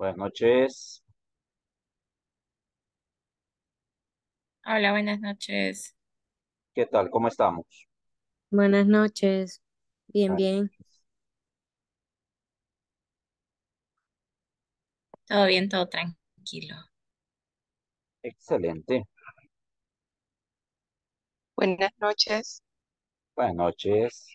Buenas noches. Hola, buenas noches. ¿Qué tal? ¿Cómo estamos? Buenas noches. Bien, Buenas bien. noches. ¿Todo bien? ¿Todo tranquilo? Excelente. Buenas noches. Buenas noches.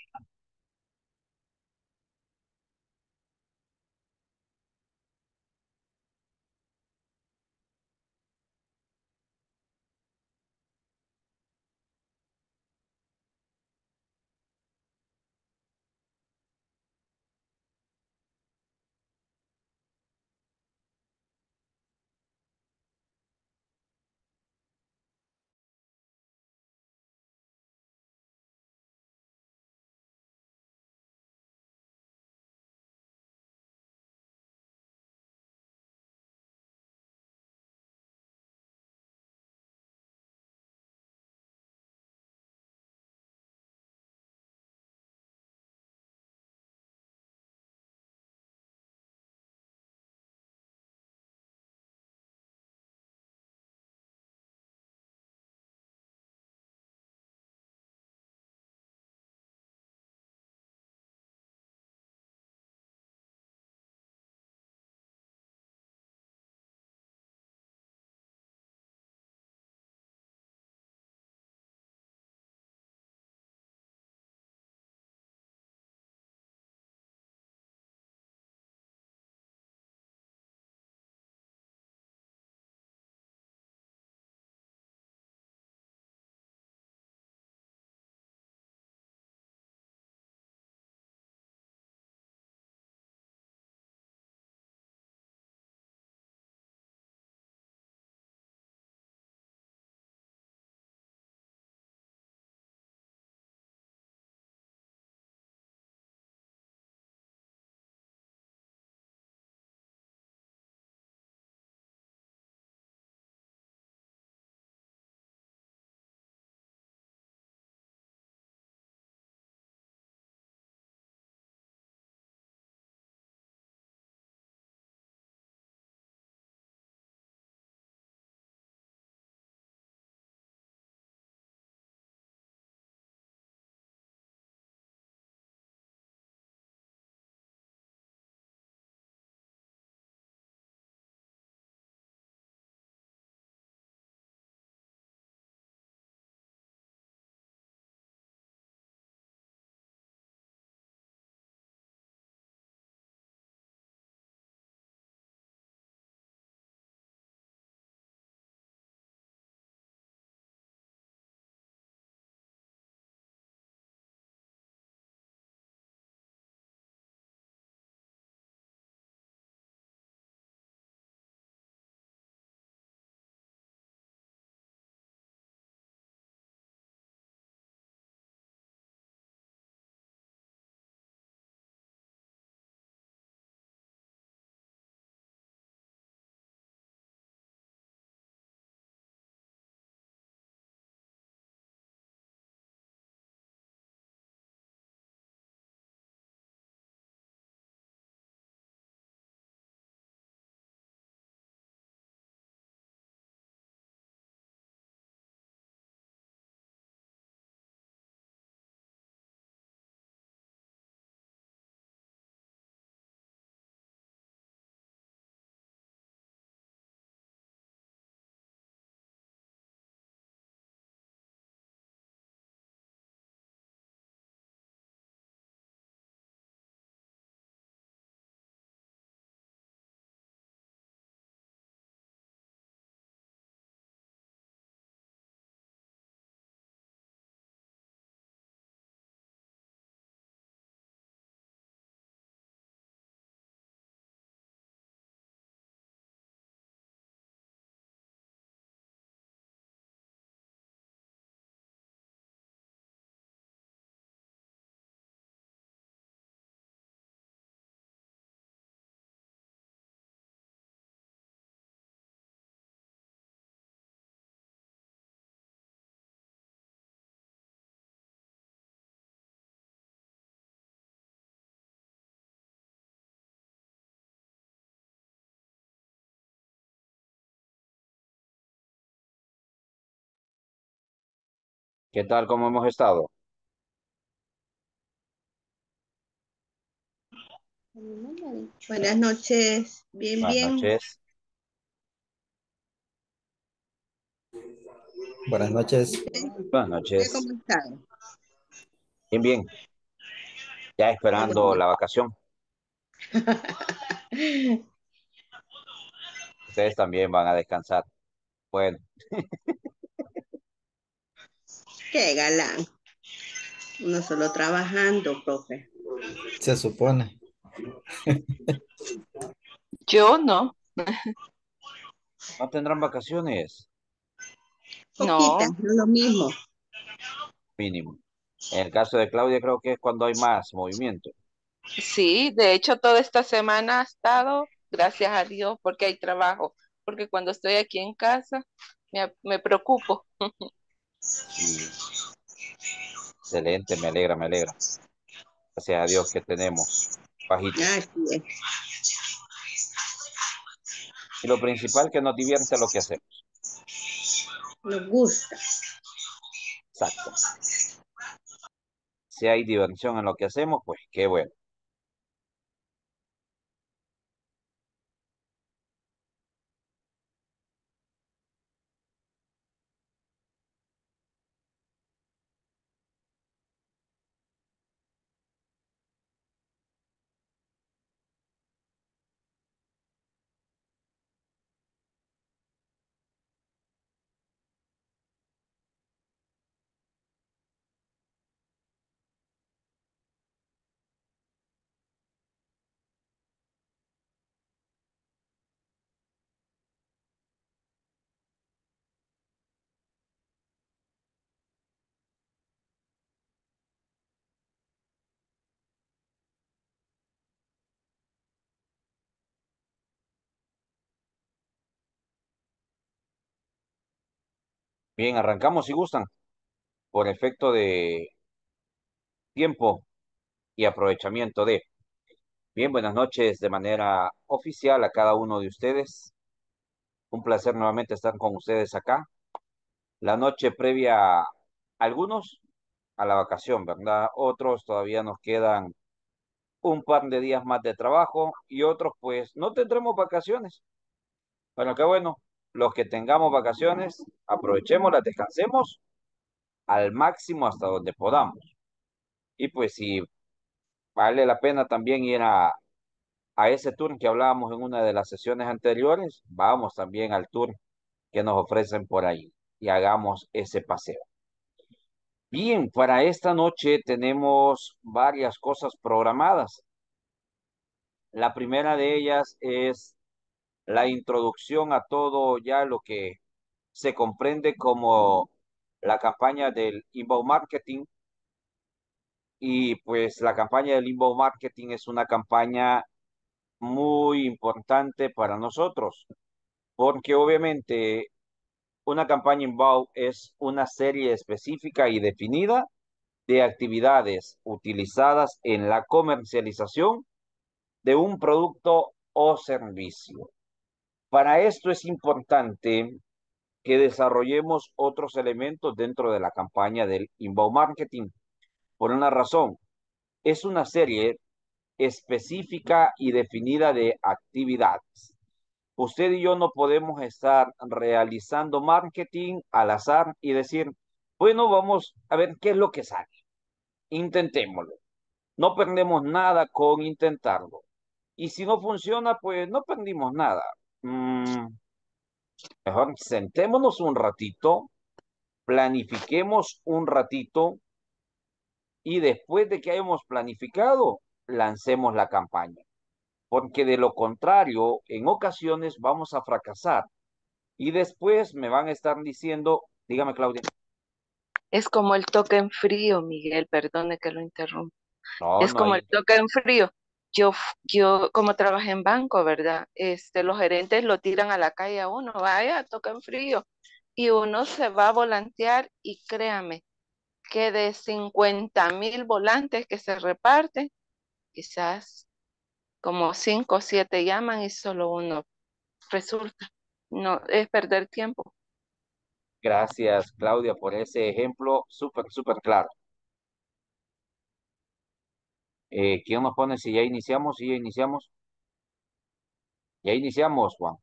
¿Qué tal? ¿Cómo hemos estado? Buenas noches, bien, Buenas bien. noches. Buenas noches. Buenas ¿Usted noches. cómo está? Bien, bien. Ya esperando la vacación. Ustedes también van a descansar. Bueno, Qué galán. Uno solo trabajando, profe. Se supone. Yo no, no tendrán vacaciones, no. Poquitas, no lo mismo. mínimo. En el caso de Claudia creo que es cuando hay más movimiento. Sí, de hecho toda esta semana ha estado, gracias a Dios, porque hay trabajo. Porque cuando estoy aquí en casa me, me preocupo. Excelente, me alegra, me alegra. Gracias a Dios que tenemos bajito. Y lo principal que nos divierte lo que hacemos. Nos gusta. Exacto. Si hay diversión en lo que hacemos, pues qué bueno. Bien, arrancamos si gustan. Por efecto de tiempo y aprovechamiento de. Bien, buenas noches de manera oficial a cada uno de ustedes. Un placer nuevamente estar con ustedes acá. La noche previa a algunos a la vacación, ¿verdad? Otros todavía nos quedan un par de días más de trabajo y otros pues no tendremos vacaciones. Bueno, qué bueno. Los que tengamos vacaciones, aprovechémoslas, descansemos al máximo hasta donde podamos. Y pues si vale la pena también ir a, a ese tour que hablábamos en una de las sesiones anteriores, vamos también al tour que nos ofrecen por ahí y hagamos ese paseo. Bien, para esta noche tenemos varias cosas programadas. La primera de ellas es la introducción a todo ya lo que se comprende como la campaña del inbound marketing. Y pues la campaña del inbound marketing es una campaña muy importante para nosotros, porque obviamente una campaña inbound es una serie específica y definida de actividades utilizadas en la comercialización de un producto o servicio. Para esto es importante que desarrollemos otros elementos dentro de la campaña del inbound marketing. Por una razón, es una serie específica y definida de actividades. Usted y yo no podemos estar realizando marketing al azar y decir, bueno, vamos a ver qué es lo que sale. Intentémoslo. No perdemos nada con intentarlo. Y si no funciona, pues no perdimos nada. Mm, mejor sentémonos un ratito, planifiquemos un ratito y después de que hayamos planificado, lancemos la campaña. Porque de lo contrario, en ocasiones vamos a fracasar. Y después me van a estar diciendo, dígame Claudia. Es como el toque en frío, Miguel, perdone que lo interrumpa. No, Es no como hay- el toque en frío. Yo, yo como trabajé en banco, ¿verdad? Este, los gerentes lo tiran a la calle a uno, vaya, toque en frío. Y uno se va a volantear y créame que de 50 mil volantes que se reparten, quizás como 5 o 7 llaman y solo uno resulta. No, es perder tiempo. Gracias, Claudia, por ese ejemplo súper, súper claro. Eh, ¿quién nos pone si ya iniciamos? Ya iniciamos. Ya iniciamos, Juan.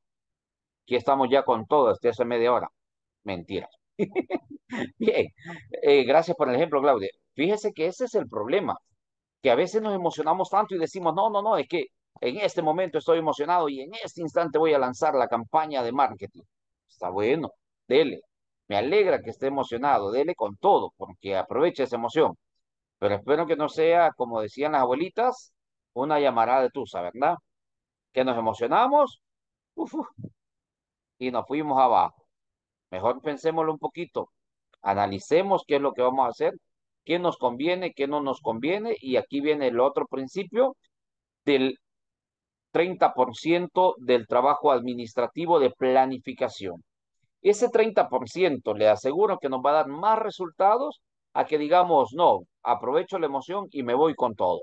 Aquí estamos ya con todo, desde hace media hora. Mentira. Bien, eh, gracias por el ejemplo, Claudia. Fíjese que ese es el problema, que a veces nos emocionamos tanto y decimos, no, no, no, es que en este momento estoy emocionado y en este instante voy a lanzar la campaña de marketing. Está bueno, dele. Me alegra que esté emocionado, dele con todo, porque aproveche esa emoción. Pero espero que no sea, como decían las abuelitas, una llamarada de tusa, ¿verdad? Que nos emocionamos y nos fuimos abajo. Mejor pensémoslo un poquito, analicemos qué es lo que vamos a hacer, qué nos conviene, qué no nos conviene, y aquí viene el otro principio del 30% del trabajo administrativo de planificación. Ese 30% le aseguro que nos va a dar más resultados a que digamos, no, aprovecho la emoción y me voy con todo.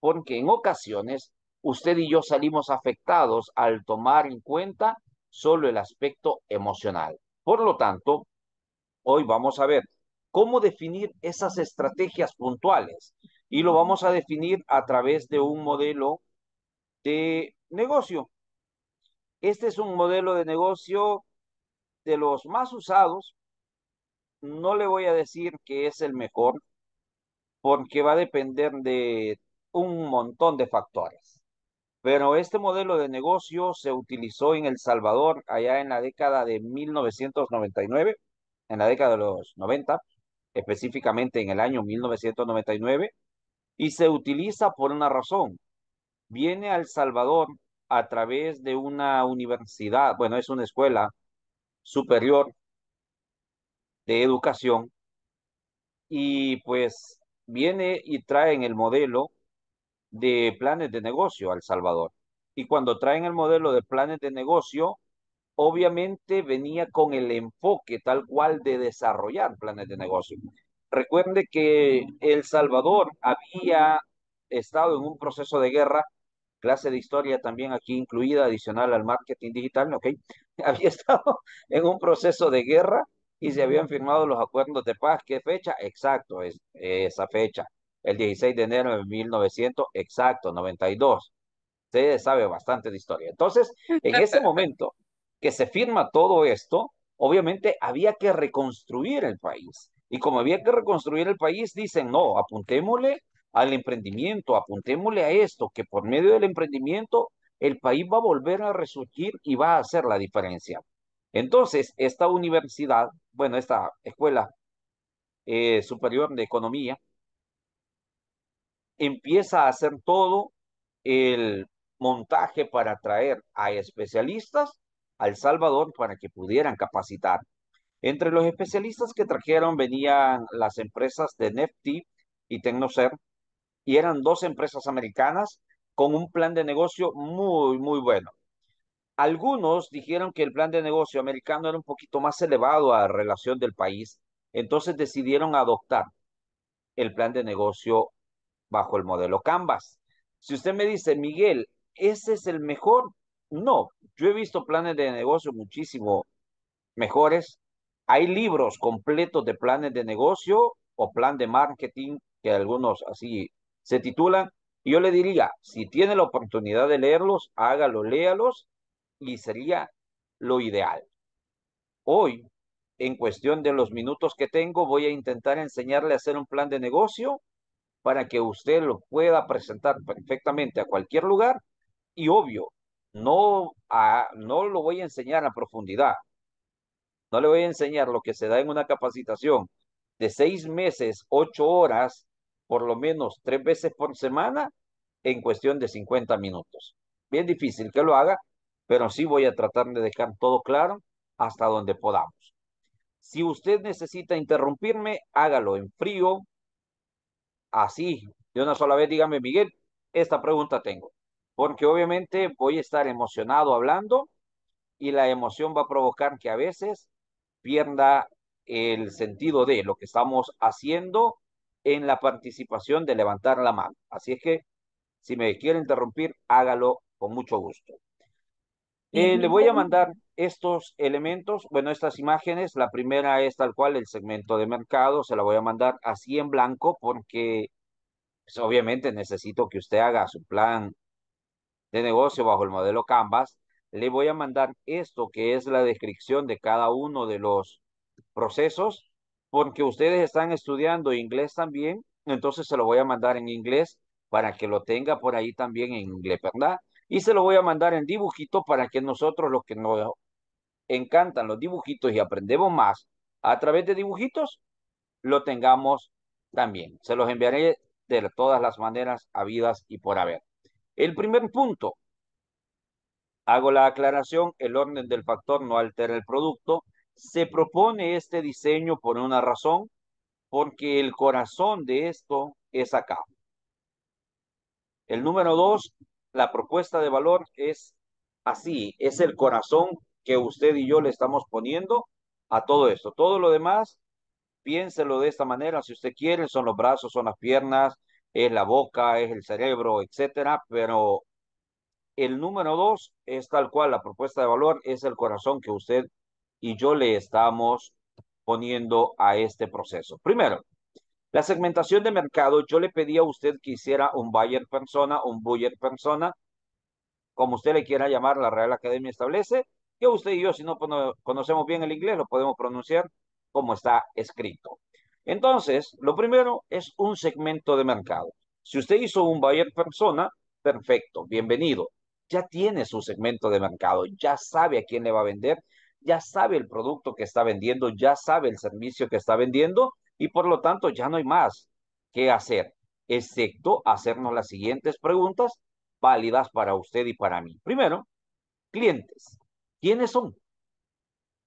Porque en ocasiones usted y yo salimos afectados al tomar en cuenta solo el aspecto emocional. Por lo tanto, hoy vamos a ver cómo definir esas estrategias puntuales y lo vamos a definir a través de un modelo de negocio. Este es un modelo de negocio de los más usados. No le voy a decir que es el mejor porque va a depender de un montón de factores. Pero este modelo de negocio se utilizó en El Salvador allá en la década de 1999, en la década de los 90, específicamente en el año 1999, y se utiliza por una razón. Viene a El Salvador a través de una universidad, bueno, es una escuela superior de educación, y pues viene y traen el modelo de planes de negocio a El Salvador. Y cuando traen el modelo de planes de negocio, obviamente venía con el enfoque tal cual de desarrollar planes de negocio. Recuerde que El Salvador había estado en un proceso de guerra, clase de historia también aquí incluida, adicional al marketing digital, ¿ok? Había estado en un proceso de guerra y se habían firmado los acuerdos de paz. ¿Qué fecha? Exacto, es esa fecha. El 16 de enero de 1900, exacto, 92. Usted sabe bastante de historia. Entonces, en ese momento que se firma todo esto, obviamente había que reconstruir el país. Y como había que reconstruir el país, dicen, no, apuntémosle al emprendimiento, apuntémosle a esto, que por medio del emprendimiento el país va a volver a resurgir y va a hacer la diferencia. Entonces, esta universidad, bueno, esta escuela eh, superior de economía, empieza a hacer todo el montaje para traer a especialistas al Salvador para que pudieran capacitar. Entre los especialistas que trajeron venían las empresas de Nefti y Tecnocer, y eran dos empresas americanas con un plan de negocio muy, muy bueno. Algunos dijeron que el plan de negocio americano era un poquito más elevado a relación del país, entonces decidieron adoptar el plan de negocio bajo el modelo Canvas. Si usted me dice, Miguel, ¿ese es el mejor? No, yo he visto planes de negocio muchísimo mejores. Hay libros completos de planes de negocio o plan de marketing, que algunos así se titulan. Yo le diría, si tiene la oportunidad de leerlos, hágalo, léalos y sería lo ideal. Hoy, en cuestión de los minutos que tengo, voy a intentar enseñarle a hacer un plan de negocio para que usted lo pueda presentar perfectamente a cualquier lugar y obvio, no, a, no lo voy a enseñar a profundidad. No le voy a enseñar lo que se da en una capacitación de seis meses, ocho horas, por lo menos tres veces por semana, en cuestión de 50 minutos. Bien difícil que lo haga, pero sí voy a tratar de dejar todo claro hasta donde podamos. Si usted necesita interrumpirme, hágalo en frío, así, de una sola vez, dígame, Miguel, esta pregunta tengo, porque obviamente voy a estar emocionado hablando y la emoción va a provocar que a veces pierda el sentido de lo que estamos haciendo en la participación de levantar la mano. Así es que si me quiere interrumpir, hágalo con mucho gusto. Eh, le voy a mandar estos elementos, bueno, estas imágenes, la primera es tal cual el segmento de mercado, se la voy a mandar así en blanco porque pues, obviamente necesito que usted haga su plan de negocio bajo el modelo Canvas. Le voy a mandar esto que es la descripción de cada uno de los procesos porque ustedes están estudiando inglés también, entonces se lo voy a mandar en inglés para que lo tenga por ahí también en inglés, ¿verdad? Y se lo voy a mandar en dibujito para que nosotros los que nos encantan los dibujitos y aprendemos más a través de dibujitos, lo tengamos también. Se los enviaré de todas las maneras habidas y por haber. El primer punto, hago la aclaración, el orden del factor no altera el producto. Se propone este diseño por una razón, porque el corazón de esto es acá. El número dos, la propuesta de valor es así, es el corazón que usted y yo le estamos poniendo a todo esto. Todo lo demás, piénselo de esta manera, si usted quiere, son los brazos, son las piernas, es la boca, es el cerebro, etcétera, pero el número dos es tal cual, la propuesta de valor es el corazón que usted y yo le estamos poniendo a este proceso. Primero, la segmentación de mercado, yo le pedí a usted que hiciera un buyer persona, un buyer persona, como usted le quiera llamar, la Real Academia establece, que usted y yo, si no conocemos bien el inglés, lo podemos pronunciar como está escrito. Entonces, lo primero es un segmento de mercado. Si usted hizo un buyer persona, perfecto, bienvenido. Ya tiene su segmento de mercado, ya sabe a quién le va a vender, ya sabe el producto que está vendiendo, ya sabe el servicio que está vendiendo y por lo tanto ya no hay más que hacer, excepto hacernos las siguientes preguntas válidas para usted y para mí. Primero, clientes. ¿Quiénes son?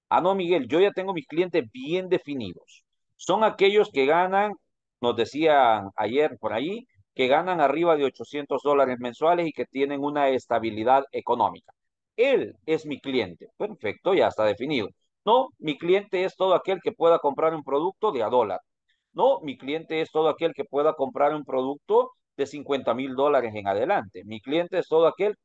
Ah, no, Miguel, yo ya tengo mis clientes bien definidos. Son aquellos que ganan, nos decían ayer por ahí, que ganan arriba de 800 dólares mensuales y que tienen una estabilidad económica. Él es mi cliente. Perfecto, ya está definido. No, mi cliente es todo aquel que pueda comprar un producto de a dólar. No, mi cliente es todo aquel que pueda comprar un producto de 50 mil dólares en adelante. Mi cliente es todo aquel,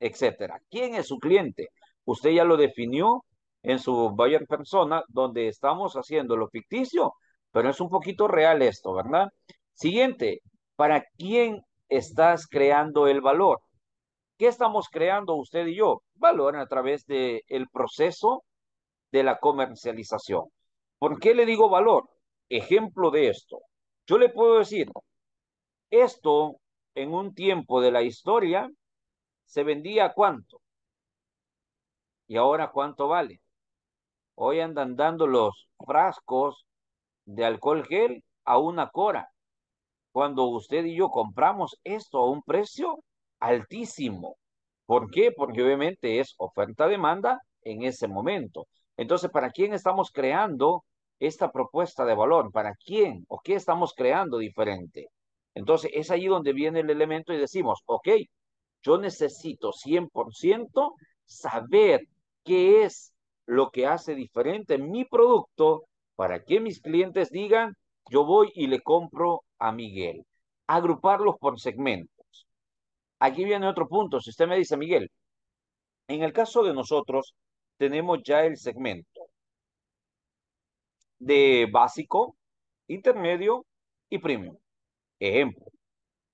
etcétera. ¿Quién es su cliente? Usted ya lo definió en su buyer persona, donde estamos haciendo lo ficticio, pero es un poquito real esto, ¿verdad? Siguiente, ¿para quién estás creando el valor? ¿Qué estamos creando usted y yo? Valor a través del el proceso de la comercialización. ¿Por qué le digo valor? Ejemplo de esto. Yo le puedo decir, esto en un tiempo de la historia se vendía cuánto y ahora cuánto vale. Hoy andan dando los frascos de alcohol gel a una cora. Cuando usted y yo compramos esto a un precio altísimo. ¿Por qué? Porque obviamente es oferta-demanda en ese momento. Entonces, ¿para quién estamos creando esta propuesta de valor? ¿Para quién o qué estamos creando diferente? Entonces, es ahí donde viene el elemento y decimos, ok, yo necesito 100% saber qué es lo que hace diferente mi producto para que mis clientes digan, yo voy y le compro a Miguel. Agruparlos por segmentos. Aquí viene otro punto. Si usted me dice, Miguel, en el caso de nosotros, tenemos ya el segmento de básico, intermedio y premium. Ejemplo.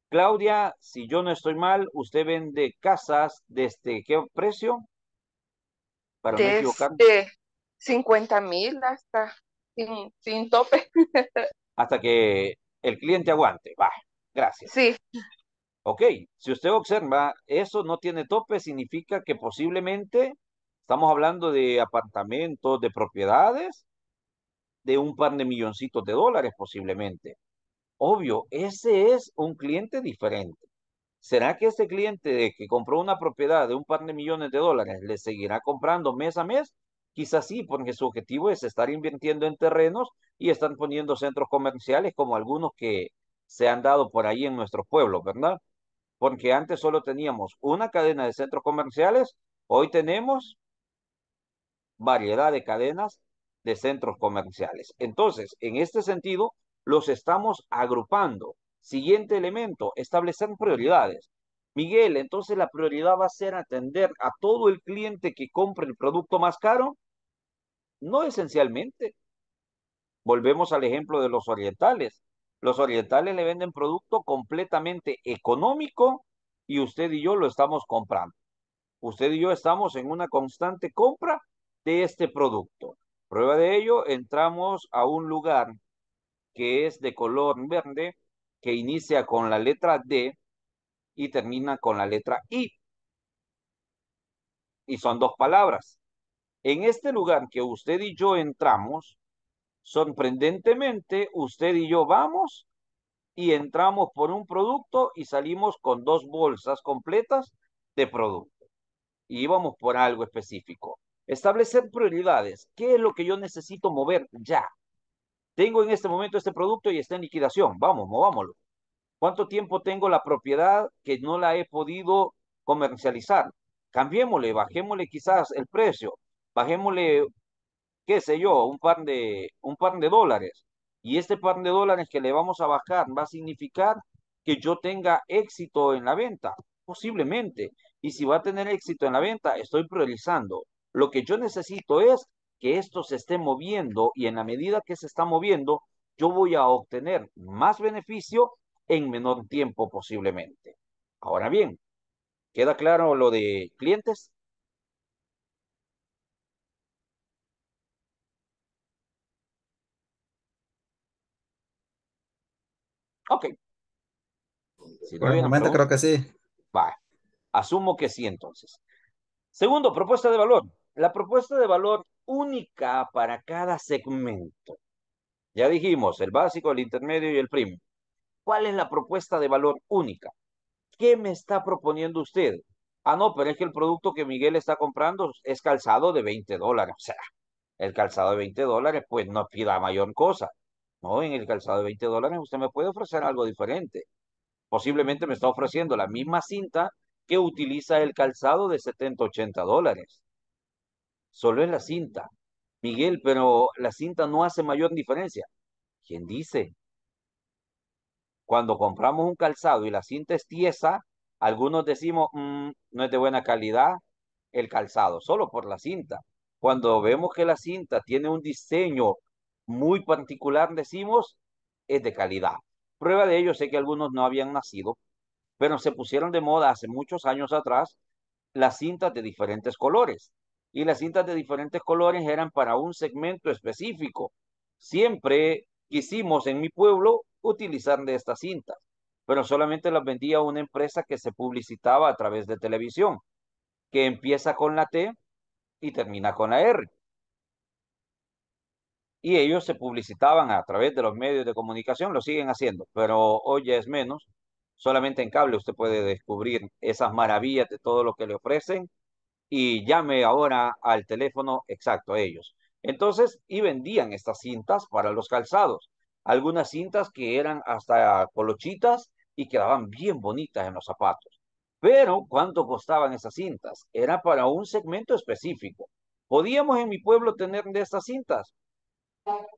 Claudia, si yo no estoy mal, usted vende casas desde qué precio? Para no equivocarme. 50 mil hasta sin, sin tope. hasta que el cliente aguante. Va, gracias. Sí. Ok, si usted observa, eso no tiene tope, significa que posiblemente estamos hablando de apartamentos, de propiedades, de un par de milloncitos de dólares posiblemente. Obvio, ese es un cliente diferente. ¿Será que ese cliente que compró una propiedad de un par de millones de dólares le seguirá comprando mes a mes? Quizás sí, porque su objetivo es estar invirtiendo en terrenos y están poniendo centros comerciales como algunos que se han dado por ahí en nuestro pueblo, ¿verdad? Porque antes solo teníamos una cadena de centros comerciales, hoy tenemos variedad de cadenas de centros comerciales. Entonces, en este sentido, los estamos agrupando. Siguiente elemento, establecer prioridades. Miguel, entonces la prioridad va a ser atender a todo el cliente que compre el producto más caro. No esencialmente. Volvemos al ejemplo de los orientales. Los orientales le venden producto completamente económico y usted y yo lo estamos comprando. Usted y yo estamos en una constante compra de este producto. Prueba de ello, entramos a un lugar que es de color verde, que inicia con la letra D y termina con la letra I. Y son dos palabras. En este lugar que usted y yo entramos, sorprendentemente, usted y yo vamos y entramos por un producto y salimos con dos bolsas completas de producto. Y íbamos por algo específico. Establecer prioridades. ¿Qué es lo que yo necesito mover ya? Tengo en este momento este producto y está en liquidación. Vamos, movámoslo. ¿Cuánto tiempo tengo la propiedad que no la he podido comercializar? Cambiémosle, bajémosle quizás el precio, bajémosle, qué sé yo, un par de, un par de dólares. Y este par de dólares que le vamos a bajar va a significar que yo tenga éxito en la venta, posiblemente. Y si va a tener éxito en la venta, estoy priorizando. Lo que yo necesito es que esto se esté moviendo y en la medida que se está moviendo, yo voy a obtener más beneficio en menor tiempo posiblemente. Ahora bien, ¿queda claro lo de clientes? Ok. Si no Por el momento creo que sí. Va, asumo que sí entonces. Segundo, propuesta de valor. La propuesta de valor única para cada segmento. Ya dijimos, el básico, el intermedio y el primo. ¿Cuál es la propuesta de valor única? ¿Qué me está proponiendo usted? Ah, no, pero es que el producto que Miguel está comprando es calzado de 20 dólares. O sea, el calzado de 20 dólares, pues no pida mayor cosa. No, en el calzado de 20 dólares usted me puede ofrecer algo diferente. Posiblemente me está ofreciendo la misma cinta que utiliza el calzado de 70, 80 dólares. Solo es la cinta. Miguel, pero la cinta no hace mayor diferencia. ¿Quién dice? Cuando compramos un calzado y la cinta es tiesa, algunos decimos, mm, no es de buena calidad el calzado, solo por la cinta. Cuando vemos que la cinta tiene un diseño muy particular, decimos, es de calidad. Prueba de ello, sé que algunos no habían nacido, pero se pusieron de moda hace muchos años atrás las cintas de diferentes colores. Y las cintas de diferentes colores eran para un segmento específico. Siempre quisimos en mi pueblo utilizar de estas cintas, pero solamente las vendía una empresa que se publicitaba a través de televisión, que empieza con la T y termina con la R. Y ellos se publicitaban a través de los medios de comunicación, lo siguen haciendo, pero hoy ya es menos. Solamente en cable usted puede descubrir esas maravillas de todo lo que le ofrecen y llame ahora al teléfono exacto a ellos. Entonces, y vendían estas cintas para los calzados. Algunas cintas que eran hasta colochitas y quedaban bien bonitas en los zapatos. Pero, ¿cuánto costaban esas cintas? Era para un segmento específico. ¿Podíamos en mi pueblo tener de estas cintas?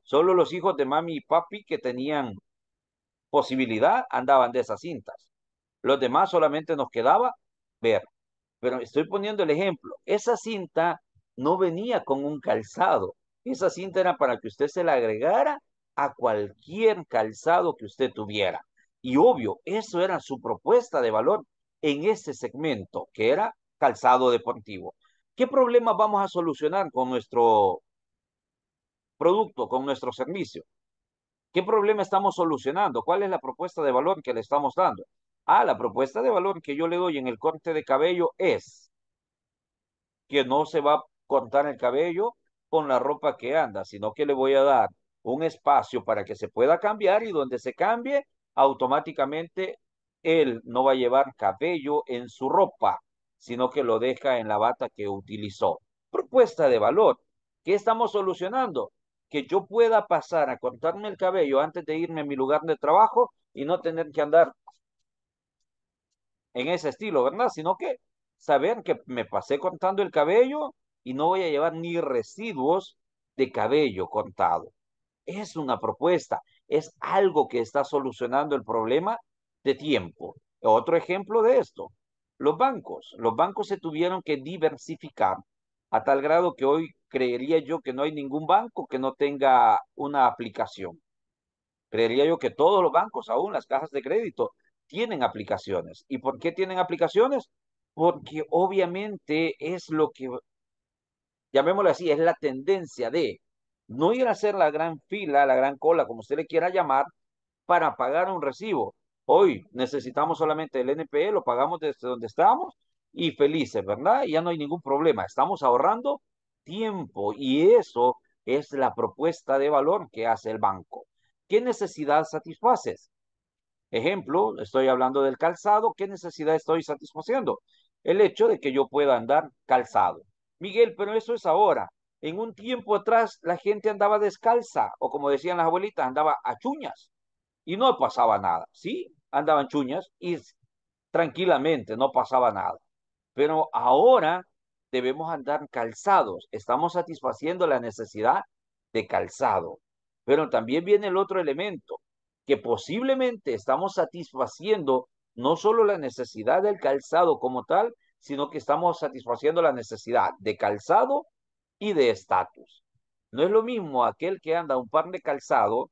Solo los hijos de mami y papi que tenían posibilidad andaban de esas cintas. Los demás solamente nos quedaba ver. Pero estoy poniendo el ejemplo. Esa cinta no venía con un calzado. Esa cinta era para que usted se la agregara a cualquier calzado que usted tuviera. Y obvio, eso era su propuesta de valor en ese segmento, que era calzado deportivo. ¿Qué problemas vamos a solucionar con nuestro producto, con nuestro servicio? ¿Qué problema estamos solucionando? ¿Cuál es la propuesta de valor que le estamos dando? Ah, la propuesta de valor que yo le doy en el corte de cabello es que no se va a cortar el cabello con la ropa que anda, sino que le voy a dar un espacio para que se pueda cambiar y donde se cambie, automáticamente él no va a llevar cabello en su ropa, sino que lo deja en la bata que utilizó. Propuesta de valor. ¿Qué estamos solucionando? Que yo pueda pasar a cortarme el cabello antes de irme a mi lugar de trabajo y no tener que andar en ese estilo, ¿verdad? Sino que saber que me pasé cortando el cabello y no voy a llevar ni residuos de cabello cortado es una propuesta, es algo que está solucionando el problema de tiempo. Otro ejemplo de esto, los bancos. Los bancos se tuvieron que diversificar a tal grado que hoy creería yo que no hay ningún banco que no tenga una aplicación. Creería yo que todos los bancos, aún las cajas de crédito, tienen aplicaciones. ¿Y por qué tienen aplicaciones? Porque obviamente es lo que, llamémoslo así, es la tendencia de no ir a hacer la gran fila, la gran cola, como usted le quiera llamar, para pagar un recibo. Hoy necesitamos solamente el NPE, lo pagamos desde donde estamos y felices, ¿verdad? ya no hay ningún problema. Estamos ahorrando tiempo y eso es la propuesta de valor que hace el banco. ¿Qué necesidad satisfaces? Ejemplo, estoy hablando del calzado. ¿Qué necesidad estoy satisfaciendo? El hecho de que yo pueda andar calzado. Miguel, pero eso es ahora. En un tiempo atrás la gente andaba descalza o como decían las abuelitas, andaba a chuñas y no pasaba nada. Sí, andaban chuñas y tranquilamente no pasaba nada. Pero ahora debemos andar calzados. Estamos satisfaciendo la necesidad de calzado. Pero también viene el otro elemento, que posiblemente estamos satisfaciendo no solo la necesidad del calzado como tal, sino que estamos satisfaciendo la necesidad de calzado y de estatus. No es lo mismo aquel que anda un par de calzado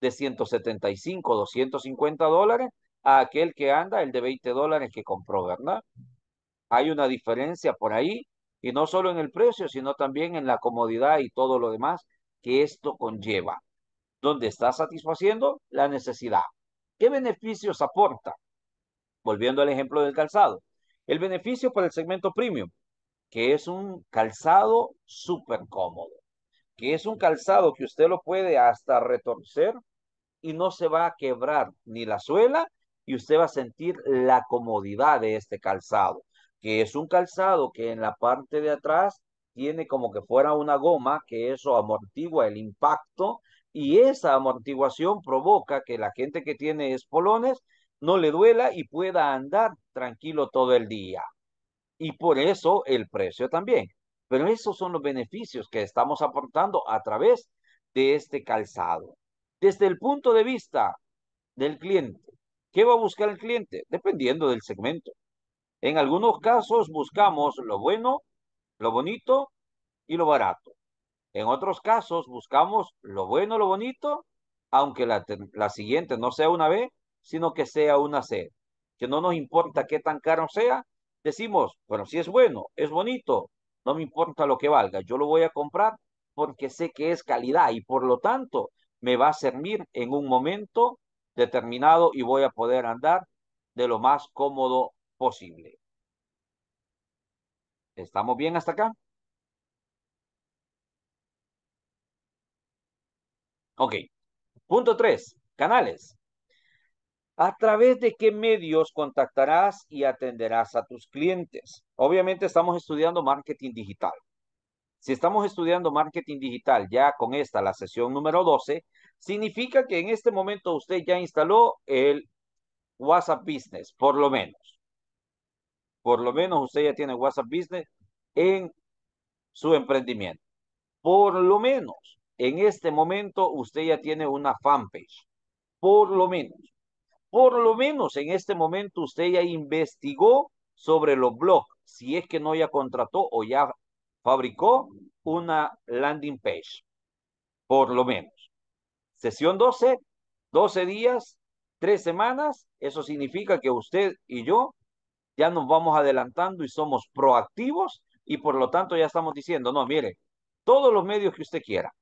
de 175, 250 dólares a aquel que anda el de 20 dólares que compró, ¿verdad? Hay una diferencia por ahí y no solo en el precio, sino también en la comodidad y todo lo demás que esto conlleva, donde está satisfaciendo la necesidad. ¿Qué beneficios aporta? Volviendo al ejemplo del calzado. El beneficio para el segmento premium, que es un calzado súper cómodo, que es un calzado que usted lo puede hasta retorcer y no se va a quebrar ni la suela y usted va a sentir la comodidad de este calzado, que es un calzado que en la parte de atrás tiene como que fuera una goma, que eso amortigua el impacto y esa amortiguación provoca que la gente que tiene espolones no le duela y pueda andar tranquilo todo el día. Y por eso el precio también. Pero esos son los beneficios que estamos aportando a través de este calzado. Desde el punto de vista del cliente, ¿qué va a buscar el cliente? Dependiendo del segmento. En algunos casos buscamos lo bueno, lo bonito y lo barato. En otros casos buscamos lo bueno, lo bonito, aunque la, siguiente no sea una B, sino que sea una C. Que no nos importa qué tan caro sea, decimos, bueno, si es bueno, es bonito, no me importa lo que valga, yo lo voy a comprar porque sé que es calidad y por lo tanto me va a servir en un momento determinado y voy a poder andar de lo más cómodo posible. ¿Estamos bien hasta acá? Ok. Punto 3. Canales. ¿A través de qué medios contactarás y atenderás a tus clientes? Obviamente estamos estudiando marketing digital. Si estamos estudiando marketing digital ya con esta, la sesión número 12, significa que en este momento usted ya instaló el WhatsApp Business, por lo menos. Por lo menos usted ya tiene WhatsApp Business en su emprendimiento. Por lo menos en este momento usted ya tiene una fanpage. Por lo menos. Por lo menos en este momento usted ya investigó sobre los blogs, si es que no ya contrató o ya fabricó una landing page. Por lo menos. Sesión 12, 12 días, 3 semanas, eso significa que usted y yo ya nos vamos adelantando y somos proactivos y por lo tanto ya estamos diciendo, no, mire, todos los medios que usted quiera.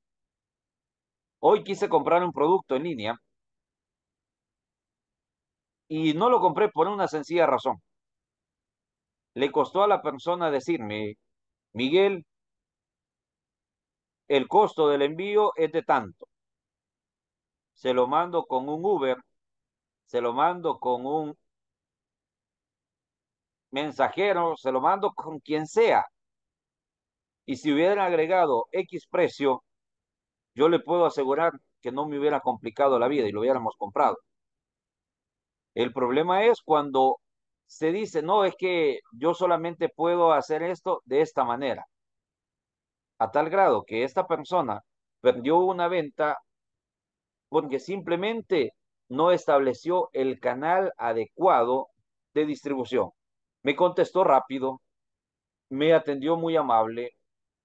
Hoy quise comprar un producto en línea y no lo compré por una sencilla razón. Le costó a la persona decirme, Miguel, el costo del envío es de tanto. Se lo mando con un Uber, se lo mando con un mensajero, se lo mando con quien sea. Y si hubieran agregado X precio, yo le puedo asegurar que no me hubiera complicado la vida y lo hubiéramos comprado. El problema es cuando se dice, no, es que yo solamente puedo hacer esto de esta manera. A tal grado que esta persona perdió una venta porque simplemente no estableció el canal adecuado de distribución. Me contestó rápido, me atendió muy amable,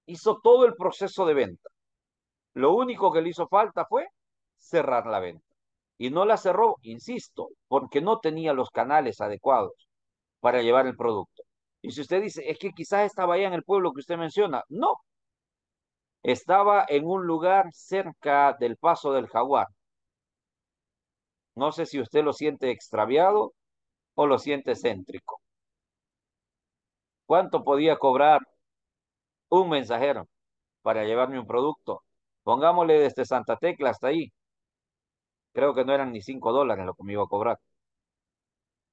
hizo todo el proceso de venta. Lo único que le hizo falta fue cerrar la venta. Y no la cerró, insisto, porque no tenía los canales adecuados para llevar el producto. Y si usted dice, es que quizás estaba allá en el pueblo que usted menciona, no. Estaba en un lugar cerca del paso del jaguar. No sé si usted lo siente extraviado o lo siente céntrico. ¿Cuánto podía cobrar un mensajero para llevarme un producto? Pongámosle desde Santa Tecla hasta ahí. Creo que no eran ni cinco dólares lo que me iba a cobrar.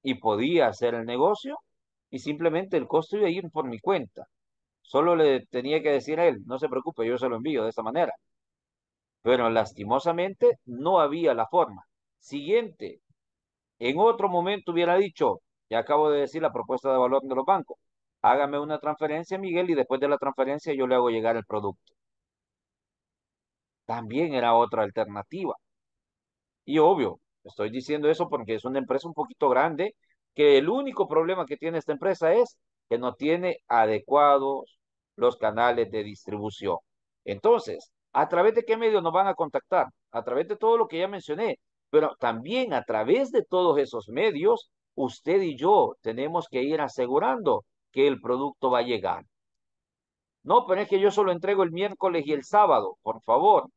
Y podía hacer el negocio y simplemente el costo iba a ir por mi cuenta. Solo le tenía que decir a él, no se preocupe, yo se lo envío de esta manera. Pero lastimosamente no había la forma. Siguiente, en otro momento hubiera dicho, ya acabo de decir la propuesta de valor de los bancos, hágame una transferencia, Miguel, y después de la transferencia yo le hago llegar el producto. También era otra alternativa. Y obvio, estoy diciendo eso porque es una empresa un poquito grande, que el único problema que tiene esta empresa es que no tiene adecuados los canales de distribución. Entonces, ¿a través de qué medios nos van a contactar? A través de todo lo que ya mencioné, pero también a través de todos esos medios, usted y yo tenemos que ir asegurando que el producto va a llegar. No, pero es que yo solo entrego el miércoles y el sábado, por favor.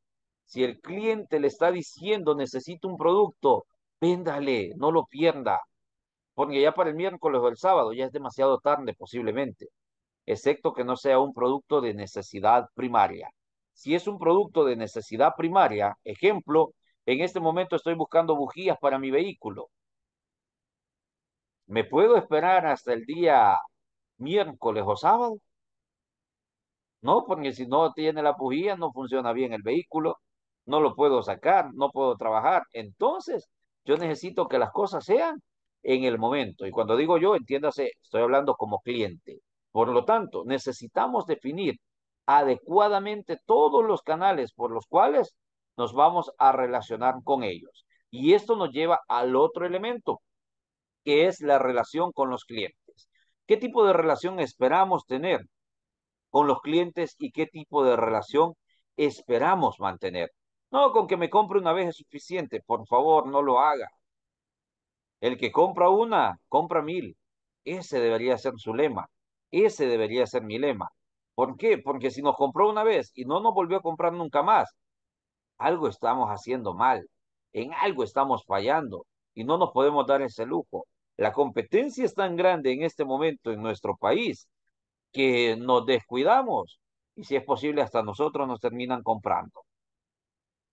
Si el cliente le está diciendo necesito un producto, véndale, no lo pierda. Porque ya para el miércoles o el sábado ya es demasiado tarde posiblemente, excepto que no sea un producto de necesidad primaria. Si es un producto de necesidad primaria, ejemplo, en este momento estoy buscando bujías para mi vehículo. ¿Me puedo esperar hasta el día miércoles o sábado? No, porque si no tiene la bujía, no funciona bien el vehículo, no lo puedo sacar, no puedo trabajar. Entonces, yo necesito que las cosas sean en el momento. Y cuando digo yo, entiéndase, estoy hablando como cliente. Por lo tanto, necesitamos definir adecuadamente todos los canales por los cuales nos vamos a relacionar con ellos. Y esto nos lleva al otro elemento, que es la relación con los clientes. ¿Qué tipo de relación esperamos tener con los clientes y qué tipo de relación esperamos mantener? No, con que me compre una vez es suficiente. Por favor, no lo haga. El que compra una, compra mil. Ese debería ser su lema. Ese debería ser mi lema. ¿Por qué? Porque si nos compró una vez y no nos volvió a comprar nunca más, algo estamos haciendo mal. En algo estamos fallando y no nos podemos dar ese lujo. La competencia es tan grande en este momento en nuestro país que nos descuidamos y si es posible hasta nosotros nos terminan comprando.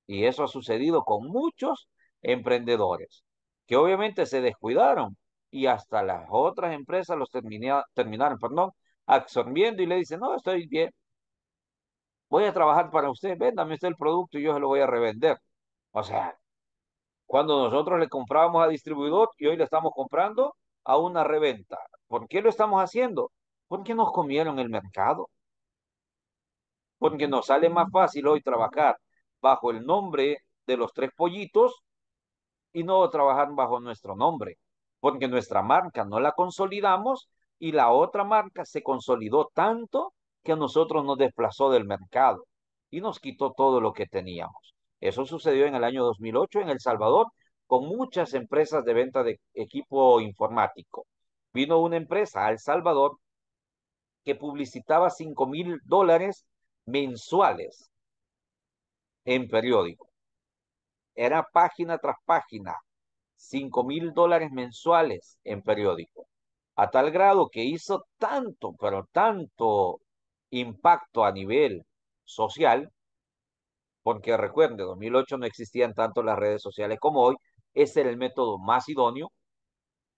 Y eso ha sucedido con muchos emprendedores que obviamente se descuidaron y hasta las otras empresas los terminaron, perdón, absorbiendo y le dicen, no, estoy bien, voy a trabajar para usted, véndame usted el producto y yo se lo voy a revender. O sea, cuando nosotros le comprábamos a distribuidor y hoy le estamos comprando a una reventa. ¿Por qué lo estamos haciendo? Porque nos comieron el mercado. Porque nos sale más fácil hoy trabajar bajo el nombre de los tres pollitos y no trabajar bajo nuestro nombre, porque nuestra marca no la consolidamos y la otra marca se consolidó tanto que a nosotros nos desplazó del mercado y nos quitó todo lo que teníamos. Eso sucedió en el año 2008 en El Salvador con muchas empresas de venta de equipo informático. Vino una empresa a El Salvador que publicitaba 5 mil dólares mensuales en periódico. Era página tras página, 5 mil dólares mensuales en periódico. A tal grado que hizo tanto, pero tanto impacto a nivel social, porque recuerde, en 2008 no existían tanto las redes sociales como hoy, ese era el método más idóneo,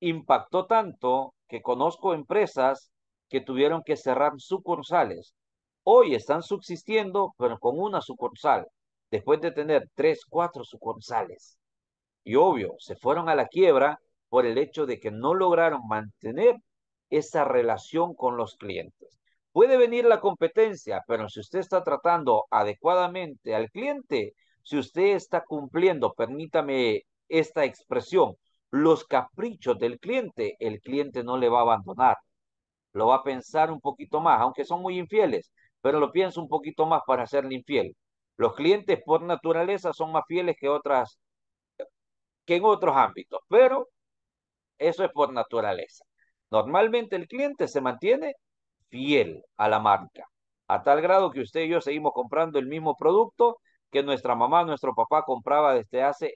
impactó tanto que conozco empresas que tuvieron que cerrar sucursales. Hoy están subsistiendo, pero con una sucursal, después de tener tres, cuatro sucursales. Y obvio, se fueron a la quiebra por el hecho de que no lograron mantener esa relación con los clientes. Puede venir la competencia, pero si usted está tratando adecuadamente al cliente, si usted está cumpliendo, permítame esta expresión, los caprichos del cliente, el cliente no le va a abandonar, lo va a pensar un poquito más, aunque son muy infieles, pero lo piensa un poquito más para serle infiel. Los clientes por naturaleza son más fieles que otras que en otros ámbitos, pero eso es por naturaleza. Normalmente el cliente se mantiene fiel a la marca, a tal grado que usted y yo seguimos comprando el mismo producto que nuestra mamá, nuestro papá compraba desde hace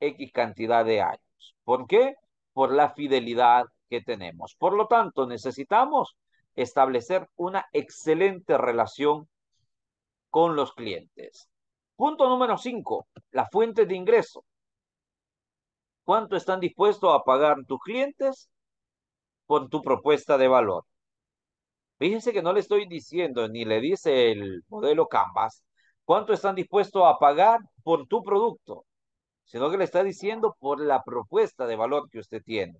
X cantidad de años. ¿Por qué? Por la fidelidad que tenemos. Por lo tanto, necesitamos establecer una excelente relación con los clientes. Punto número cinco, la fuente de ingreso. ¿Cuánto están dispuestos a pagar tus clientes por tu propuesta de valor? Fíjense que no le estoy diciendo, ni le dice el modelo Canvas, cuánto están dispuestos a pagar por tu producto, sino que le está diciendo por la propuesta de valor que usted tiene.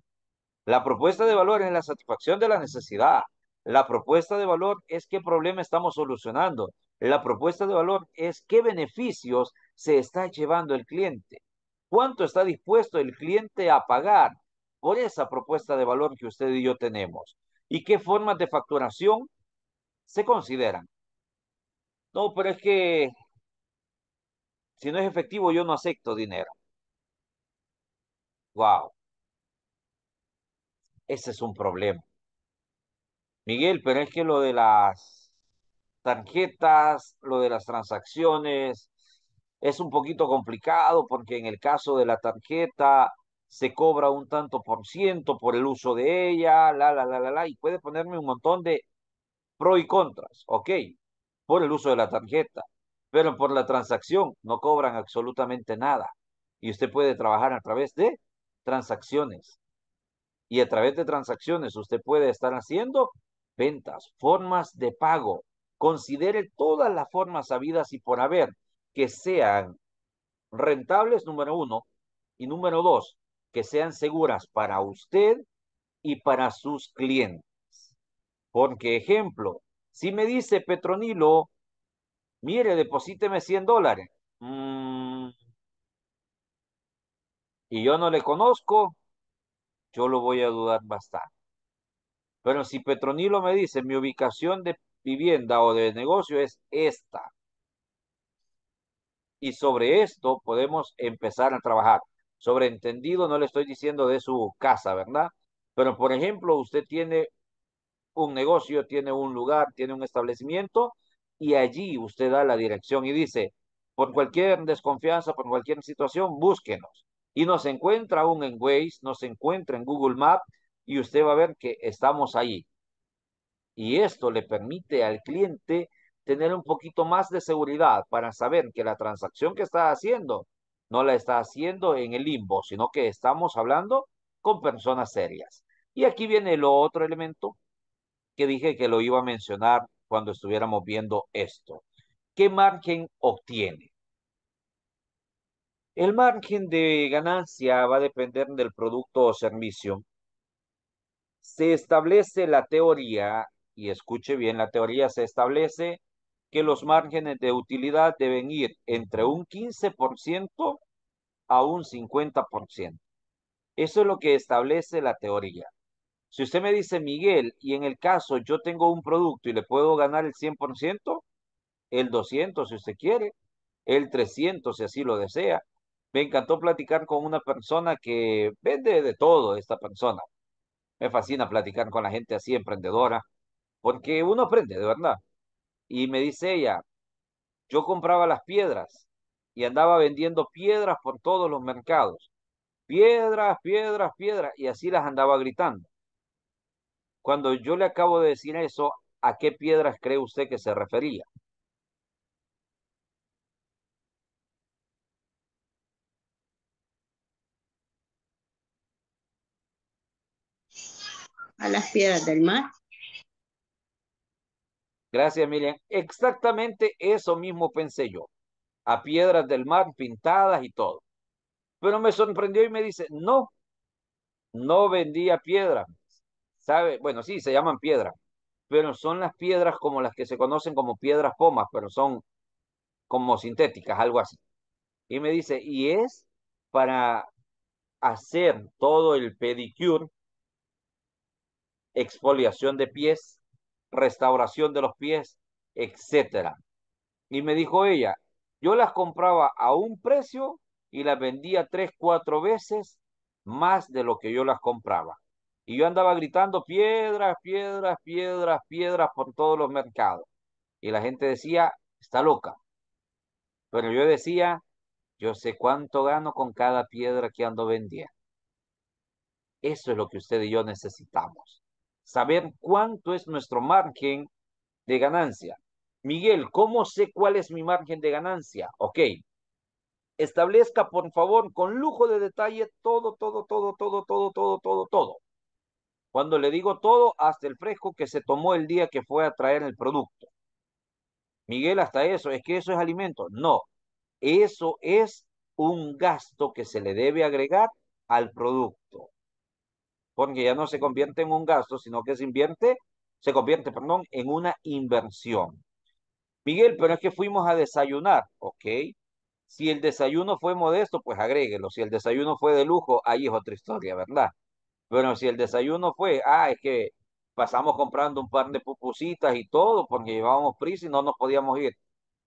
La propuesta de valor es la satisfacción de la necesidad. La propuesta de valor es qué problema estamos solucionando. La propuesta de valor es qué beneficios se está llevando el cliente. ¿Cuánto está dispuesto el cliente a pagar por esa propuesta de valor que usted y yo tenemos? ¿Y qué formas de facturación se consideran? No, pero es que si no es efectivo yo no acepto dinero. Wow. Ese es un problema. Miguel, pero es que lo de las tarjetas, lo de las transacciones, es un poquito complicado porque en el caso de la tarjeta se cobra un tanto por ciento por el uso de ella, la, la, la, la, la, y puede ponerme un montón de pro y contras, ok, por el uso de la tarjeta, pero por la transacción no cobran absolutamente nada y usted puede trabajar a través de transacciones. Y a través de transacciones usted puede estar haciendo ventas, formas de pago. Considere todas las formas habidas y por haber que sean rentables, número uno, y número dos, que sean seguras para usted y para sus clientes. Porque, ejemplo, si me dice Petronilo, mire, deposíteme 100 dólares, mm, y yo no le conozco, yo lo voy a dudar bastante. Pero si Petronilo me dice, mi ubicación de vivienda o de negocio es esta, y sobre esto podemos empezar a trabajar. Sobreentendido, no le estoy diciendo de su casa, ¿verdad? Pero, por ejemplo, usted tiene un negocio, tiene un lugar, tiene un establecimiento y allí usted da la dirección y dice, por cualquier desconfianza, por cualquier situación, búsquenos. Y nos encuentra aún en Waze, nos encuentra en Google Maps y usted va a ver que estamos ahí. Y esto le permite al cliente tener un poquito más de seguridad para saber que la transacción que está haciendo no la está haciendo en el limbo, sino que estamos hablando con personas serias. Y aquí viene el otro elemento que dije que lo iba a mencionar cuando estuviéramos viendo esto. ¿Qué margen obtiene? El margen de ganancia va a depender del producto o servicio. Se establece la teoría, y escuche bien, la teoría se establece que los márgenes de utilidad deben ir entre un 15% a un 50%. Eso es lo que establece la teoría. Si usted me dice, Miguel, y en el caso yo tengo un producto y le puedo ganar el 100%, el 200 si usted quiere, el 300 si así lo desea. Me encantó platicar con una persona que vende de todo, esta persona. Me fascina platicar con la gente así emprendedora, porque uno aprende, de verdad. Y me dice ella, yo compraba las piedras y andaba vendiendo piedras por todos los mercados. Piedras, piedras, piedras, y así las andaba gritando. Cuando yo le acabo de decir eso, ¿a qué piedras cree usted que se refería? A las piedras del mar. Gracias, Miriam. Exactamente eso mismo pensé yo. A piedras del mar pintadas y todo. Pero me sorprendió y me dice, no, no vendía piedras. ¿Sabe? Bueno, sí, se llaman piedras, pero son las piedras como las que se conocen como piedras pomas, pero son como sintéticas, algo así. Y me dice, y es para hacer todo el pedicure exfoliación de pies, restauración de los pies, etcétera. Y me dijo ella, yo las compraba a un precio y las vendía tres, cuatro veces más de lo que yo las compraba. Y yo andaba gritando piedras, piedras, piedras, piedras por todos los mercados. Y la gente decía, está loca. Pero yo decía, yo sé cuánto gano con cada piedra que ando vendiendo. Eso es lo que usted y yo necesitamos. Saber cuánto es nuestro margen de ganancia. Miguel, ¿cómo sé cuál es mi margen de ganancia? Ok. Establezca, por favor, con lujo de detalle todo, todo, todo, todo, todo, todo, todo, todo. Cuando le digo todo, hasta el fresco que se tomó el día que fue a traer el producto. Miguel, hasta eso, es que eso es alimento. No, eso es un gasto que se le debe agregar al producto. Porque ya no se convierte en un gasto, sino que se invierte, se convierte, perdón, en una inversión. Miguel, pero es que fuimos a desayunar, ok. Si el desayuno fue modesto, pues agréguelo. Si el desayuno fue de lujo, ahí es otra historia, ¿verdad? Bueno, si el desayuno fue, ah, es que pasamos comprando un par de pupusitas y todo porque llevábamos prisa y no nos podíamos ir.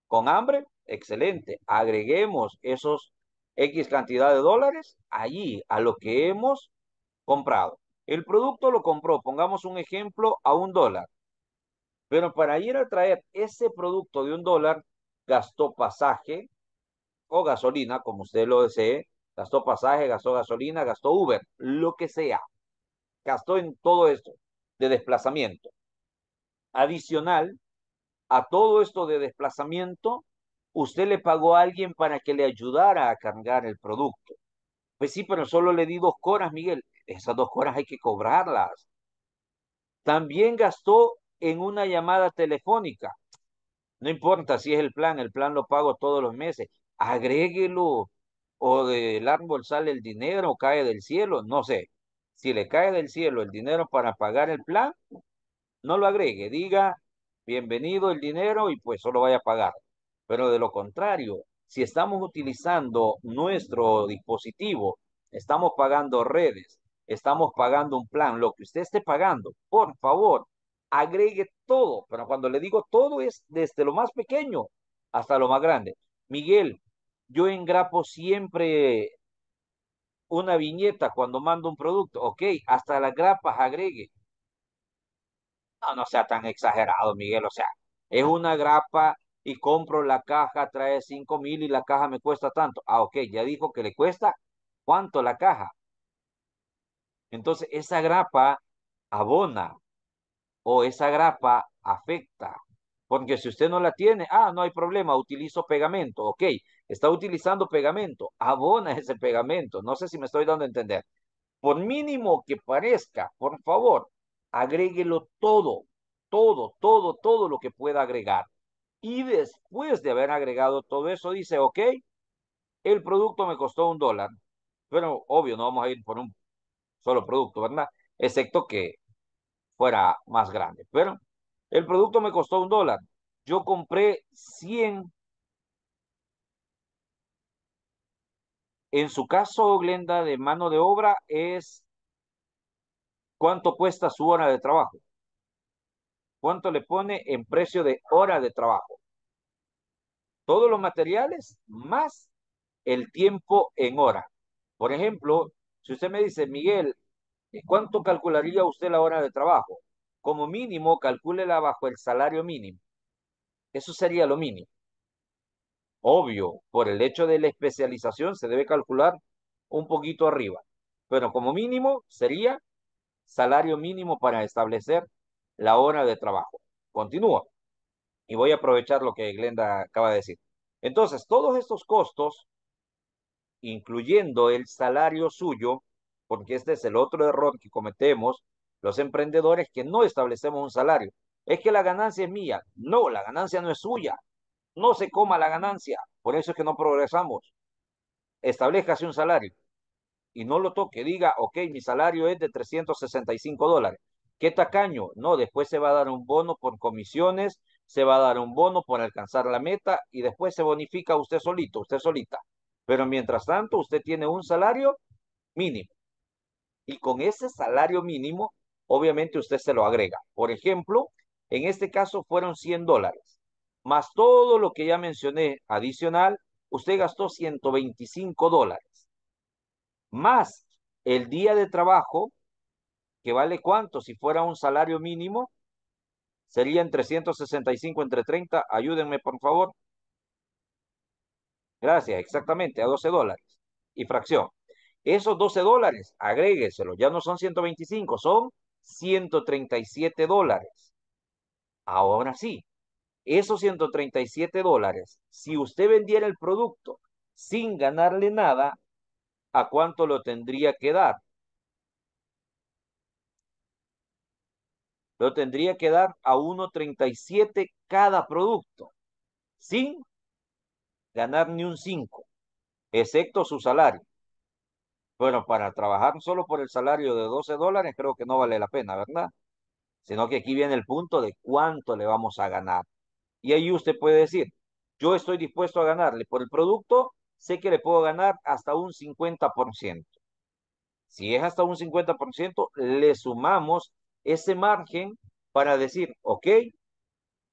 Con hambre, excelente. Agreguemos esos X cantidad de dólares allí a lo que hemos comprado. El producto lo compró, pongamos un ejemplo, a un dólar. Pero para ir a traer ese producto de un dólar, gastó pasaje o gasolina, como usted lo desee, gastó pasaje, gastó gasolina, gastó Uber, lo que sea. Gastó en todo esto de desplazamiento. Adicional a todo esto de desplazamiento, usted le pagó a alguien para que le ayudara a cargar el producto. Pues sí, pero solo le di dos coras, Miguel. Esas dos coras hay que cobrarlas. También gastó en una llamada telefónica. No importa si es el plan, el plan lo pago todos los meses. Agréguelo. O del árbol sale el dinero, cae del cielo, no sé. Si le cae del cielo el dinero para pagar el plan, no lo agregue. Diga, bienvenido el dinero y pues solo vaya a pagar. Pero de lo contrario, si estamos utilizando nuestro dispositivo, estamos pagando redes, estamos pagando un plan, lo que usted esté pagando, por favor, agregue todo, pero cuando le digo todo es desde lo más pequeño hasta lo más grande. Miguel, yo engrapo siempre una viñeta cuando mando un producto, ok, hasta las grapas agregue. No, no sea tan exagerado, Miguel, o sea, es una grapa y compro la caja, trae cinco mil y la caja me cuesta tanto. Ah, ok, ya dijo que le cuesta cuánto la caja. Entonces, esa grapa abona o esa grapa afecta. Porque si usted no la tiene, ah, no hay problema, utilizo pegamento. Ok, está utilizando pegamento, abona ese pegamento. No sé si me estoy dando a entender. Por mínimo que parezca, por favor, agréguelo todo, todo, todo, todo lo que pueda agregar. Y después de haber agregado todo eso, dice, ok, el producto me costó un dólar. Pero obvio, no vamos a ir por un solo producto, ¿verdad? Excepto que fuera más grande. Pero el producto me costó un dólar. Yo compré 100. En su caso, Glenda, de mano de obra es cuánto cuesta su hora de trabajo. ¿Cuánto le pone en precio de hora de trabajo? Todos los materiales más el tiempo en hora. Por ejemplo, si usted me dice, Miguel, ¿cuánto calcularía usted la hora de trabajo? Como mínimo, calcúlela bajo el salario mínimo. Eso sería lo mínimo. Obvio, por el hecho de la especialización se debe calcular un poquito arriba, pero como mínimo sería salario mínimo para establecer la hora de trabajo. Continúa. Y voy a aprovechar lo que Glenda acaba de decir. Entonces, todos estos costos, incluyendo el salario suyo, porque este es el otro error que cometemos los emprendedores que no establecemos un salario. Es que la ganancia es mía. No, la ganancia no es suya. No se coma la ganancia. Por eso es que no progresamos. Establezcase un salario y no lo toque. Diga, ok, mi salario es de 365 dólares. ¿Qué tacaño? No, después se va a dar un bono por comisiones, se va a dar un bono por alcanzar la meta y después se bonifica usted solito, usted solita. Pero mientras tanto, usted tiene un salario mínimo. Y con ese salario mínimo, obviamente usted se lo agrega. Por ejemplo, en este caso fueron 100 dólares, más todo lo que ya mencioné adicional, usted gastó 125 dólares, más el día de trabajo, que vale cuánto si fuera un salario mínimo, serían 365 entre 30, ayúdenme por favor. Gracias, exactamente, a 12 dólares y fracción. Esos 12 dólares, agrégueselo, ya no son 125, son 137 dólares. Ahora sí, esos 137 dólares, si usted vendiera el producto sin ganarle nada, ¿a cuánto lo tendría que dar? Lo tendría que dar a 1.37 cada producto, sin ganar ni un 5, excepto su salario. Bueno, para trabajar solo por el salario de 12 dólares creo que no vale la pena, ¿verdad? Sino que aquí viene el punto de cuánto le vamos a ganar. Y ahí usted puede decir, yo estoy dispuesto a ganarle por el producto, sé que le puedo ganar hasta un 50%. Si es hasta un 50%, le sumamos ese margen para decir, ok,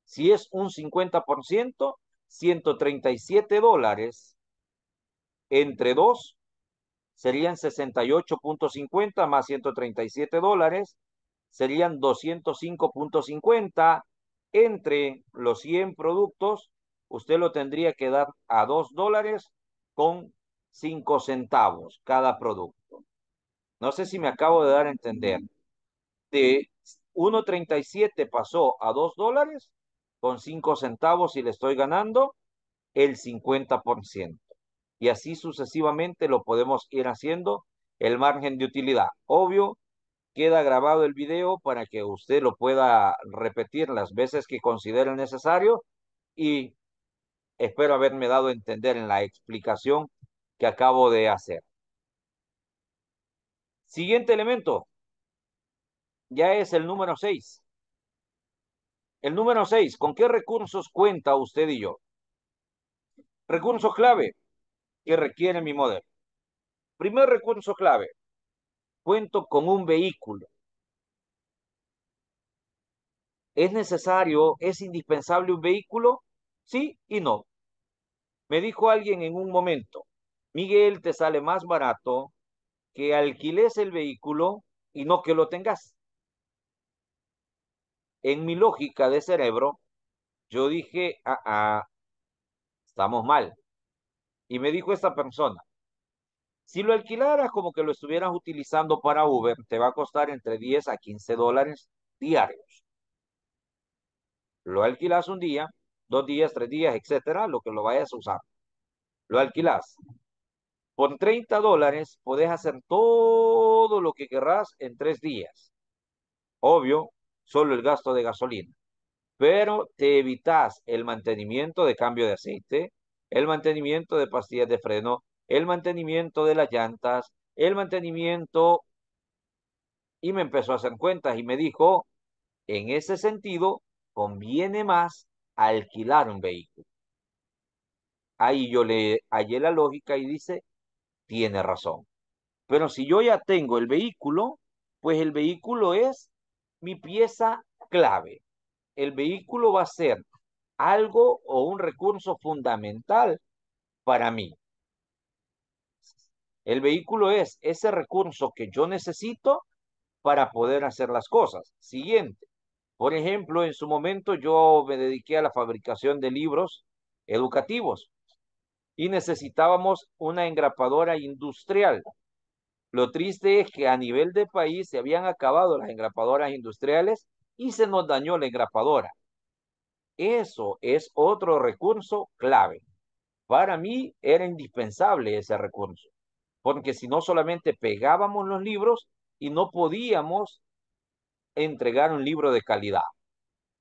si es un 50%, 137 dólares entre dos serían 68.50 más 137 dólares, serían 205.50 entre los 100 productos, usted lo tendría que dar a 2 dólares con 5 centavos cada producto. No sé si me acabo de dar a entender. De 1.37 pasó a 2 dólares con 5 centavos y le estoy ganando el 50% y así sucesivamente lo podemos ir haciendo el margen de utilidad. Obvio, queda grabado el video para que usted lo pueda repetir las veces que considere necesario y espero haberme dado a entender en la explicación que acabo de hacer. Siguiente elemento. Ya es el número 6. El número 6, ¿con qué recursos cuenta usted y yo? Recursos clave, que requiere mi modelo. Primer recurso clave, cuento con un vehículo. ¿Es necesario, es indispensable un vehículo? Sí y no. Me dijo alguien en un momento, Miguel, te sale más barato que alquiles el vehículo y no que lo tengas. En mi lógica de cerebro, yo dije, ah, ah, estamos mal. Y me dijo esta persona, si lo alquilaras como que lo estuvieras utilizando para Uber, te va a costar entre 10 a 15 dólares diarios. Lo alquilas un día, dos días, tres días, etcétera, lo que lo vayas a usar. Lo alquilas. Por 30 dólares podés hacer todo lo que querrás en tres días. Obvio, solo el gasto de gasolina. Pero te evitas el mantenimiento de cambio de aceite, el mantenimiento de pastillas de freno, el mantenimiento de las llantas, el mantenimiento, y me empezó a hacer cuentas y me dijo, en ese sentido, conviene más alquilar un vehículo. Ahí yo le hallé la lógica y dice, tiene razón. Pero si yo ya tengo el vehículo, pues el vehículo es mi pieza clave. El vehículo va a ser algo o un recurso fundamental para mí. El vehículo es ese recurso que yo necesito para poder hacer las cosas. Siguiente. Por ejemplo, en su momento yo me dediqué a la fabricación de libros educativos y necesitábamos una engrapadora industrial. Lo triste es que a nivel de país se habían acabado las engrapadoras industriales y se nos dañó la engrapadora. Eso es otro recurso clave. Para mí era indispensable ese recurso, porque si no solamente pegábamos los libros y no podíamos entregar un libro de calidad,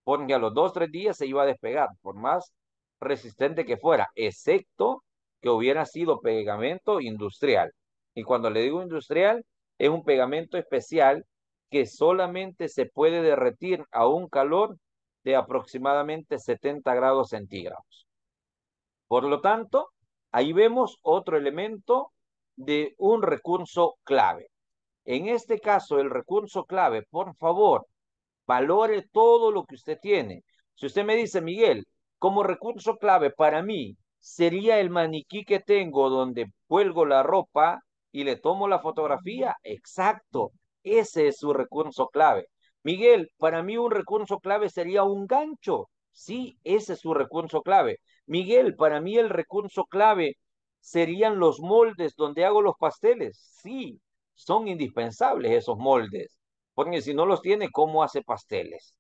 porque a los dos, tres días se iba a despegar, por más resistente que fuera, excepto que hubiera sido pegamento industrial. Y cuando le digo industrial, es un pegamento especial que solamente se puede derretir a un calor de aproximadamente 70 grados centígrados. Por lo tanto, ahí vemos otro elemento de un recurso clave. En este caso, el recurso clave, por favor, valore todo lo que usted tiene. Si usted me dice, Miguel, como recurso clave para mí sería el maniquí que tengo donde cuelgo la ropa y le tomo la fotografía, exacto, ese es su recurso clave. Miguel, para mí un recurso clave sería un gancho. Sí, ese es su recurso clave. Miguel, para mí el recurso clave serían los moldes donde hago los pasteles. Sí, son indispensables esos moldes, porque si no los tiene, ¿cómo hace pasteles?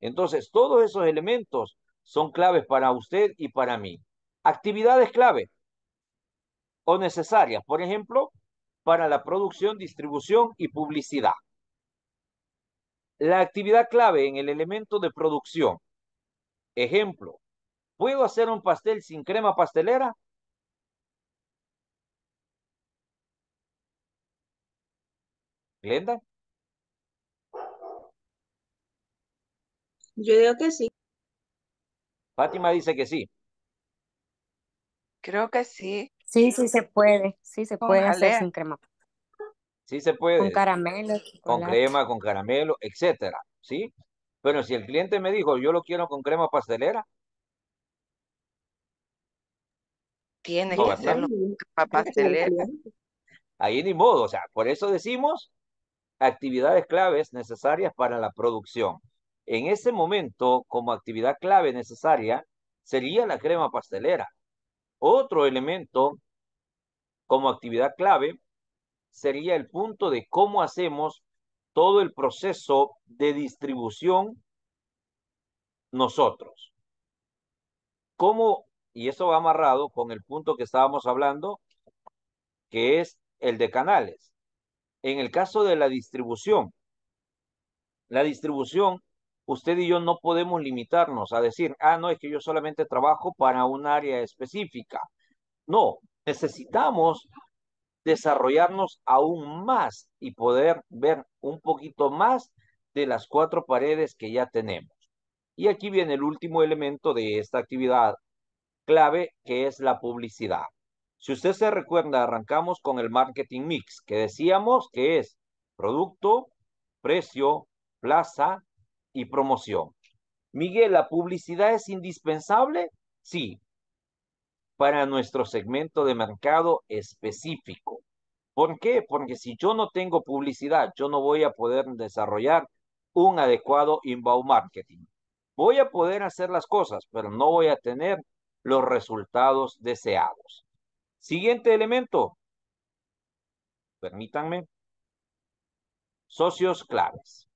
Entonces, todos esos elementos son claves para usted y para mí. Actividades clave o necesarias, por ejemplo, para la producción, distribución y publicidad. La actividad clave en el elemento de producción. Ejemplo, ¿puedo hacer un pastel sin crema pastelera? Glenda. Yo digo que sí. Fátima dice que sí. Creo que sí. Sí, sí se puede. Sí se Con puede hacer sin crema. Sí se puede. Con caramelo, con crema, con caramelo, etcétera, ¿sí? Pero si el cliente me dijo, yo lo quiero con crema pastelera, Tiene que hacerlo para pastelera. ahí ni modo, o sea, por eso decimos actividades claves necesarias para la producción. En ese momento, como actividad clave necesaria, sería la crema pastelera. Otro elemento como actividad clave sería el punto de cómo hacemos todo el proceso de distribución nosotros. ¿Cómo? Y eso va amarrado con el punto que estábamos hablando, que es el de canales. En el caso de la distribución, la distribución, usted y yo no podemos limitarnos a decir, ah, no, es que yo solamente trabajo para un área específica. No, necesitamos desarrollarnos aún más y poder ver un poquito más de las cuatro paredes que ya tenemos. Y aquí viene el último elemento de esta actividad clave, que es la publicidad. Si usted se recuerda, arrancamos con el marketing mix, que decíamos que es producto, precio, plaza y promoción. Miguel, ¿la publicidad es indispensable? Sí, para nuestro segmento de mercado específico. ¿Por qué? Porque si yo no tengo publicidad, yo no voy a poder desarrollar un adecuado inbound marketing. Voy a poder hacer las cosas, pero no voy a tener los resultados deseados. Siguiente elemento. Permítanme. Socios claves.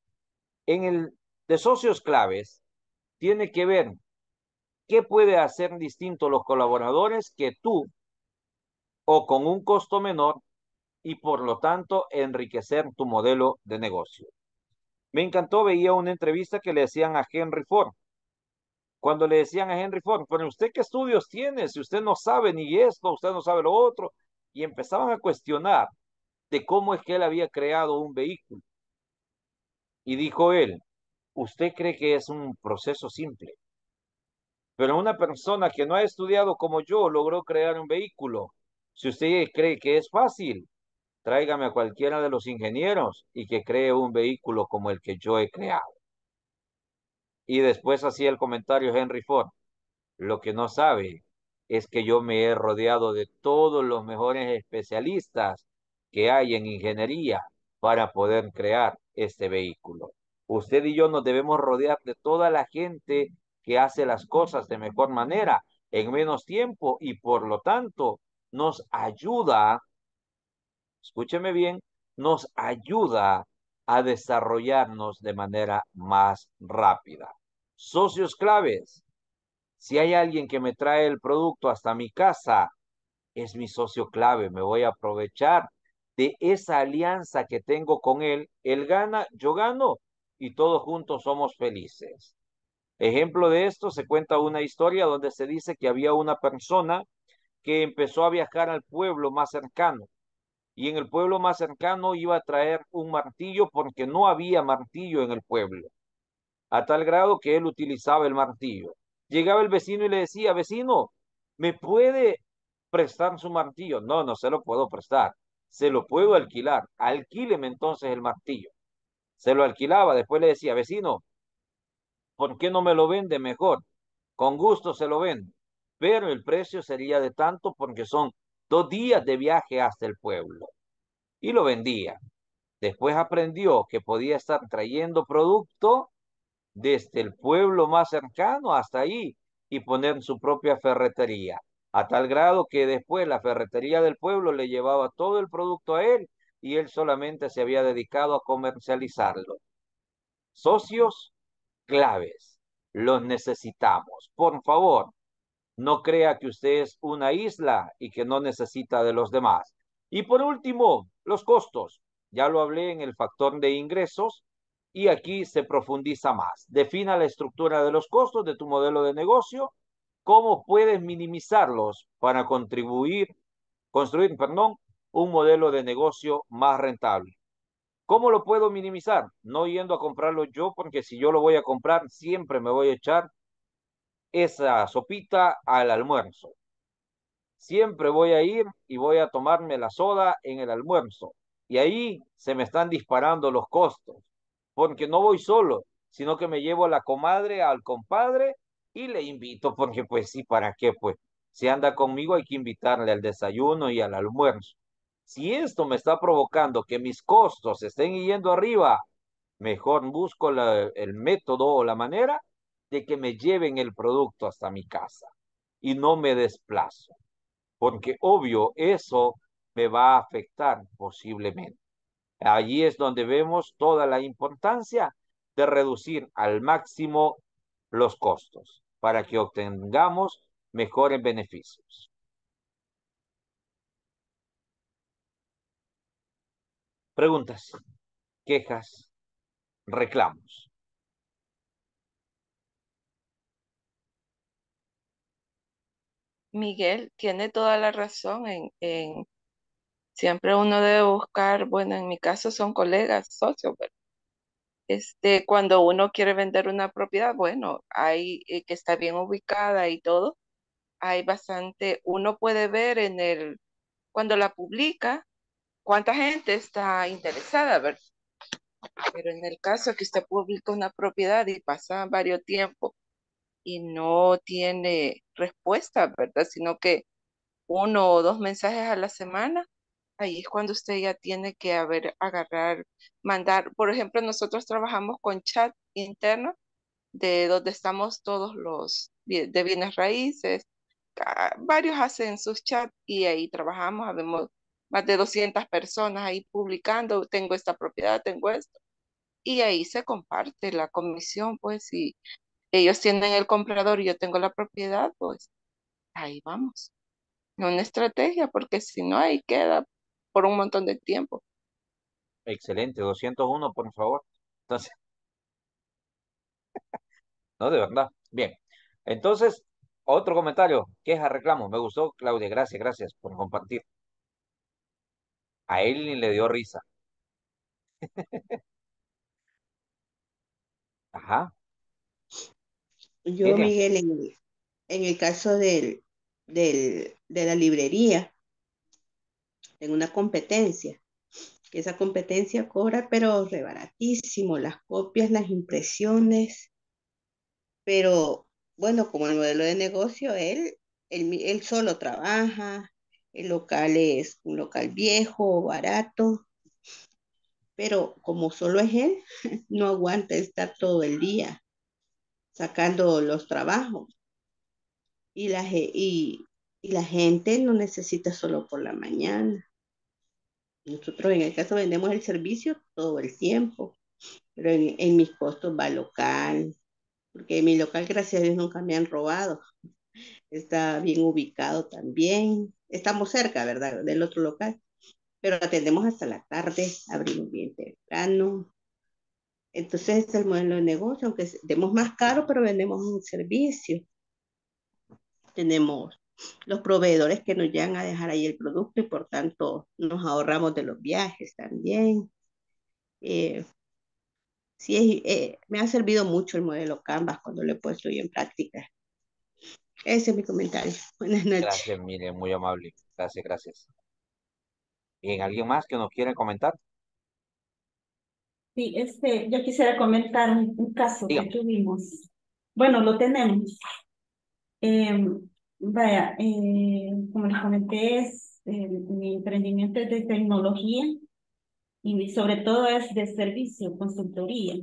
En el de socios claves, tiene que ver qué puede hacer distinto los colaboradores que tú o con un costo menor y por lo tanto enriquecer tu modelo de negocio. Me encantó, veía una entrevista que le decían a Henry Ford. Cuando le decían a Henry Ford, pero usted qué estudios tiene, si usted no sabe ni esto, usted no sabe lo otro, y empezaban a cuestionar de cómo es que él había creado un vehículo. Y dijo él, usted cree que es un proceso simple, pero una persona que no ha estudiado como yo logró crear un vehículo. Si usted cree que es fácil, tráigame a cualquiera de los ingenieros y que cree un vehículo como el que yo he creado. Y después hacía el comentario Henry Ford, lo que no sabe es que yo me he rodeado de todos los mejores especialistas que hay en ingeniería para poder crear este vehículo. Usted y yo nos debemos rodear de toda la gente que hace las cosas de mejor manera, en menos tiempo y por lo tanto nos ayuda, escúcheme bien, nos ayuda a desarrollarnos de manera más rápida. Socios claves. Si hay alguien que me trae el producto hasta mi casa, es mi socio clave. Me voy a aprovechar de esa alianza que tengo con él. Él gana, yo gano y todos juntos somos felices. Ejemplo de esto, se cuenta una historia donde se dice que había una persona que empezó a viajar al pueblo más cercano y en el pueblo más cercano iba a traer un martillo porque no había martillo en el pueblo, a tal grado que él utilizaba el martillo. Llegaba el vecino y le decía, vecino, ¿me puede prestar su martillo? No, no se lo puedo prestar. se lo puedo alquilar, alquíleme entonces el martillo. Se lo alquilaba, después le decía, vecino, ¿por qué no me lo vende mejor? Con gusto se lo vende, pero el precio sería de tanto porque son dos días de viaje hasta el pueblo. Y lo vendía. Después aprendió que podía estar trayendo producto desde el pueblo más cercano hasta ahí y poner su propia ferretería, a tal grado que después la ferretería del pueblo le llevaba todo el producto a él y él solamente se había dedicado a comercializarlo. Socios claves, los necesitamos. Por favor, no crea que usted es una isla y que no necesita de los demás. Y por último, los costos. Ya lo hablé en el factor de ingresos y aquí se profundiza más. Defina la estructura de los costos de tu modelo de negocio, cómo puedes minimizarlos para contribuir, construir, perdón, un modelo de negocio más rentable. ¿Cómo lo puedo minimizar? No yendo a comprarlo yo, porque si yo lo voy a comprar, siempre me voy a echar esa sopita al almuerzo. Siempre voy a ir y voy a tomarme la soda en el almuerzo. Y ahí se me están disparando los costos porque no voy solo, sino que me llevo a la comadre, al compadre y le invito, porque pues sí, ¿para qué? Pues si anda conmigo hay que invitarle al desayuno y al almuerzo. Si esto me está provocando que mis costos estén yendo arriba, mejor busco el método o la manera de que me lleven el producto hasta mi casa y no me desplazo, porque obvio eso me va a afectar posiblemente. Allí es donde vemos toda la importancia de reducir al máximo los costos para que obtengamos mejores beneficios. Preguntas, quejas, reclamos. Miguel tiene toda la razón en, en Siempre uno debe buscar, bueno, en mi caso son colegas, socios, Este, cuando uno quiere vender una propiedad, bueno, hay eh, que está bien ubicada y todo, hay bastante, uno puede ver en el, cuando la publica, cuánta gente está interesada, ¿verdad? Pero en el caso que usted publica una propiedad y pasa varios tiempos y no tiene respuesta, ¿verdad? Sino que uno o dos mensajes a la semana, ahí es cuando usted ya tiene que haber, agarrar, mandar, por ejemplo, nosotros trabajamos con chat interno de donde estamos todos los de bienes raíces, varios hacen sus chats y ahí trabajamos, habemos más de 200 personas ahí publicando, tengo esta propiedad, tengo esto, y ahí se comparte la comisión, pues si ellos tienen el comprador y yo tengo la propiedad, pues ahí vamos. Una estrategia, porque si no, ahí queda por un montón de tiempo. Excelente, 201, por favor. Entonces, no, de verdad. Bien. Entonces, otro comentario, queja, reclamo. Me gustó, Claudia, gracias, gracias por compartir. A él le dio risa. Ajá. Yo, Miguel, en, el caso del, del, de la librería, en una competencia, que esa competencia cobra, pero rebaratísimo, las copias, las impresiones, pero bueno, como el modelo de negocio, él, él, solo trabaja, el local es un local viejo, barato, pero como solo es él, no aguanta estar todo el día sacando los trabajos. Y la, y, la gente no necesita solo por la mañana. Nosotros en el caso vendemos el servicio todo el tiempo, pero en, mis costos va local, porque mi local, gracias a Dios, nunca me han robado. Está bien ubicado también. Estamos cerca, ¿verdad? Del otro local, pero atendemos hasta la tarde, abrimos bien temprano. Entonces, es el modelo de negocio, aunque demos más caro, pero vendemos un servicio. Tenemos los proveedores que nos llegan a dejar ahí el producto y por tanto nos ahorramos de los viajes también. Eh, sí, eh, me ha servido mucho el modelo Canvas cuando lo he puesto yo en práctica. Ese es mi comentario. Buenas noches. Gracias, mire, muy amable. Gracias, gracias. Bien, ¿alguien más que nos quiera comentar? Sí, este, yo quisiera comentar un, caso que tuvimos. Bueno, lo tenemos. Em, vaya, eh, como les comenté, es, eh, mi emprendimiento es de tecnología y sobre todo es de servicio, consultoría.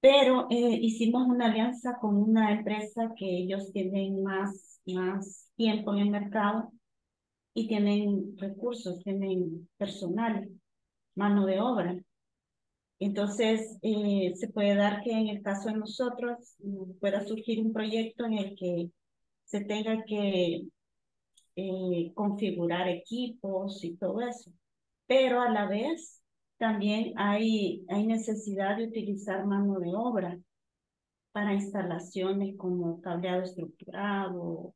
Pero eh, hicimos una alianza con una empresa que ellos tienen más, más tiempo en el mercado y tienen recursos, tienen personal, mano de obra. Entonces, eh, se puede dar que en el caso de nosotros mm, pueda surgir un proyecto en el que se tenga que eh, configurar equipos y todo eso. Pero a la vez también hay, hay necesidad de utilizar mano de obra para instalaciones como cableado estructurado,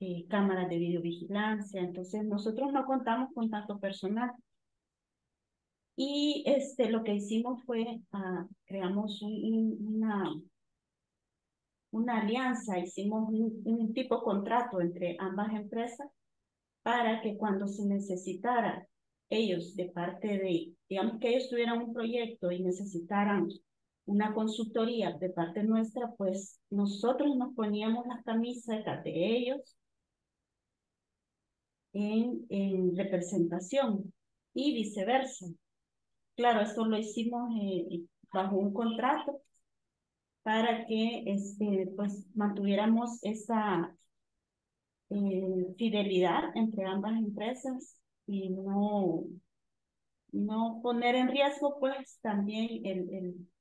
eh, cámaras de videovigilancia. Entonces, nosotros no contamos con tanto personal. Y este, lo que hicimos fue, uh, creamos una, una alianza, hicimos un, un tipo de contrato entre ambas empresas para que cuando se necesitara ellos de parte de, digamos que ellos tuvieran un proyecto y necesitaran una consultoría de parte nuestra, pues nosotros nos poníamos las camisetas de ellos en, en representación y viceversa. Claro, esto lo hicimos eh, bajo un contrato para que este, pues, mantuviéramos esa eh, fidelidad entre ambas empresas y no, no poner en riesgo pues también el,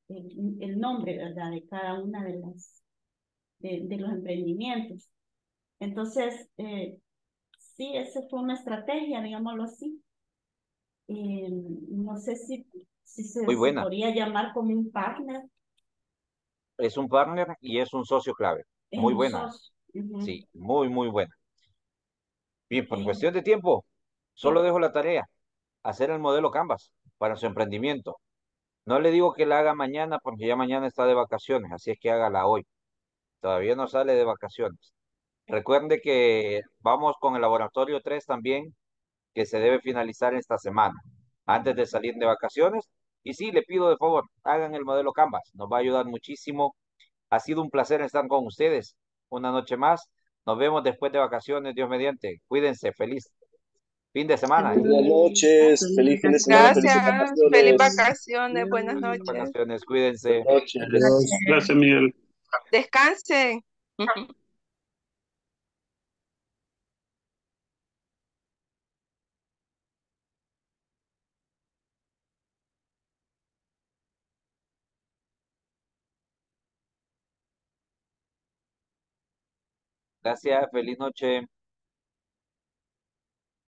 el, el, nombre, ¿verdad? De cada una de las, de, los emprendimientos. Entonces, eh, sí, esa fue una estrategia, digámoslo así. Eh, no sé si, si se, podría llamar como un partner. Es un partner y es un socio clave. muy buena. Sí, muy, muy buena. Bien, por cuestión de tiempo, Solo dejo la tarea, hacer el modelo Canvas para su emprendimiento. No le digo que la haga mañana porque ya mañana está de vacaciones, así es que hágala hoy. Todavía no sale de vacaciones. Recuerde que vamos con el laboratorio 3 también, que se debe finalizar esta semana, antes de salir de vacaciones. Y sí, le pido de favor, hagan el modelo Canvas, nos va a ayudar muchísimo. Ha sido un placer estar con ustedes una noche más. Nos vemos después de vacaciones, Dios mediante. Cuídense, feliz fin de semana. Buenas noches, feliz fin de semana. Gracias, feliz vacaciones, buenas noches. Vacaciones, cuídense. Gracias, Miguel. Descansen. Gracias, feliz noche.